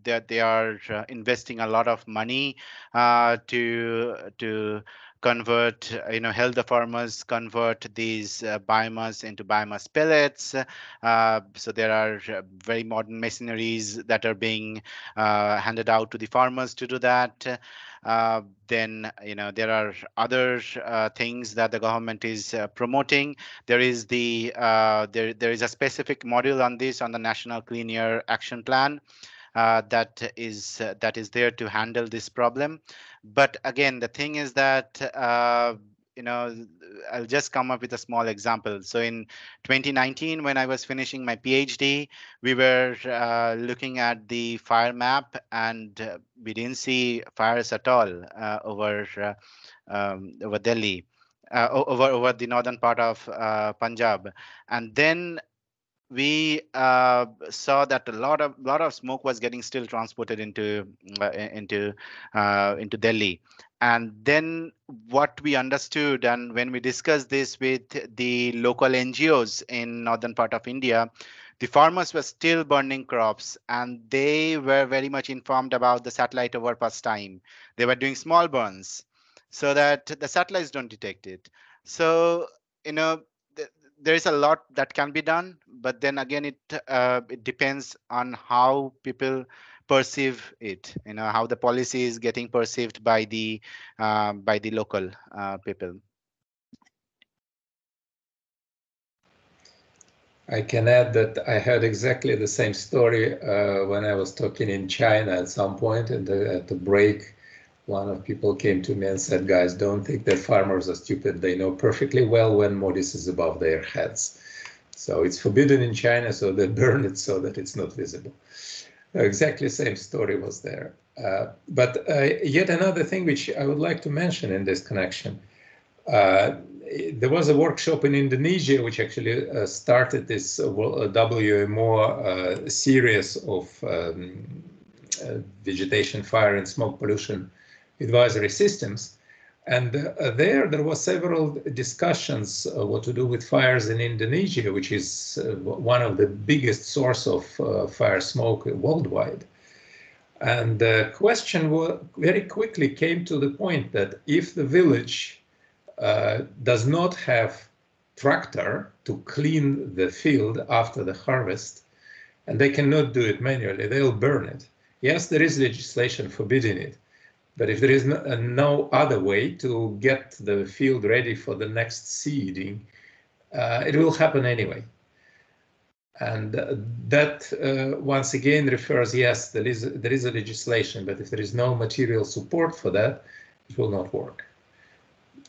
they, they are uh, investing a lot of money uh, to to convert, uh, you know, help the farmers convert these uh, biomass into biomass pellets. Uh, so there are uh, very modern machineries that are being uh, handed out to the farmers to do that. Uh, then you know there are other things that the government is promoting. There is the there there is a specific module on this on the National Clean Air Action Plan. Uh, that is uh, that is there to handle this problem. But again, the thing is that uh, you know i'll just come up with a small example so in 2019 when i was finishing my phd we were uh, looking at the fire map and uh, we didn't see fires at all uh, over um, over delhi over over the northern part of punjab and then we uh, saw that a lot of lot of smoke was getting still transported into uh, into uh, into Delhi. And then what we understood, and when we discussed this with the local NGOs in northern part of India, the farmers were still burning crops, and they were very much informed about the satellite overpass time. They were doing small burns so that the satellites don't detect it. So you know there is a lot that can be done, but then again, it uh, it depends on how people perceive it. You know how the policy is getting perceived by the uh, by the local uh, people. I can add that I had exactly the same story uh, when I was talking in China at some point the, at the break one of people came to me and said, guys, don't think that farmers are stupid. They know perfectly well when Modis is above their heads. So it's forbidden in China, so they burn it so that it's not visible. Exactly same story was there. Uh, but uh, yet another thing which I would like to mention in this connection. Uh, there was a workshop in Indonesia which actually uh, started this uh, WMO uh, series of um, vegetation fire and smoke pollution advisory systems. And uh, there, there was several discussions uh, what to do with fires in Indonesia, which is uh, one of the biggest source of uh, fire smoke worldwide. And the question very quickly came to the point that if the village uh, does not have tractor to clean the field after the harvest, and they cannot do it manually, they'll burn it. Yes, there is legislation forbidding it, But if there is no, uh, no other way to get the field ready for the next seeding, uh, it will happen anyway. And uh, that uh, once again refers, yes, there is, there is a legislation, but if there is no material support for that, it will not work.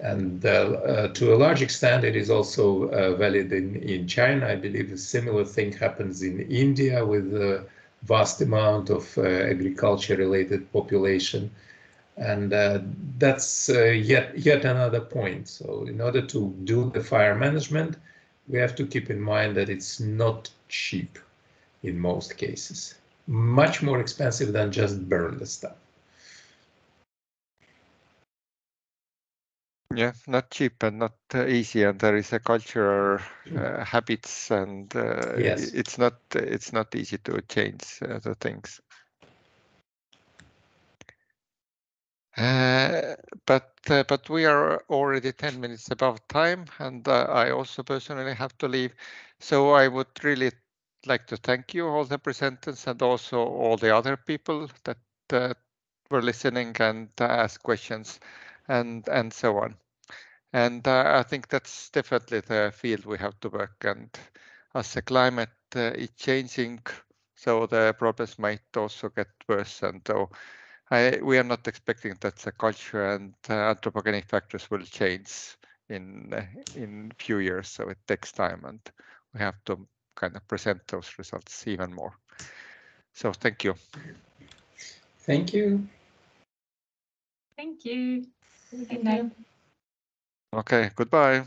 And uh, uh, to a large extent, it is also valid in, in China. I believe a similar thing happens in India with a vast amount of agriculture-related population and uh, that's uh, yet yet another point so in order to do the fire management we have to keep in mind that it's not cheap in most cases. Much more expensive than just burn the stuff. Yeah, not cheap and not uh, easy, and there is a cultural uh, habits, and uh, yes. it's not it's not easy to change uh, the things. But uh, but we are already 10 minutes above time, and uh, I also personally have to leave. So I would really like to thank you, all the presenters, and also all the other people that uh, were listening and uh, asked questions and and so on. And uh, I think that's definitely the field we have to work. And as the climate is changing, so the problems might also get worse. And so I, we are not expecting that the culture and uh, anthropogenic factors will change in uh, in few years. So it takes time, and we have to kind of present those results even more. So thank you. Thank you. Thank you. Good night. Okay, goodbye.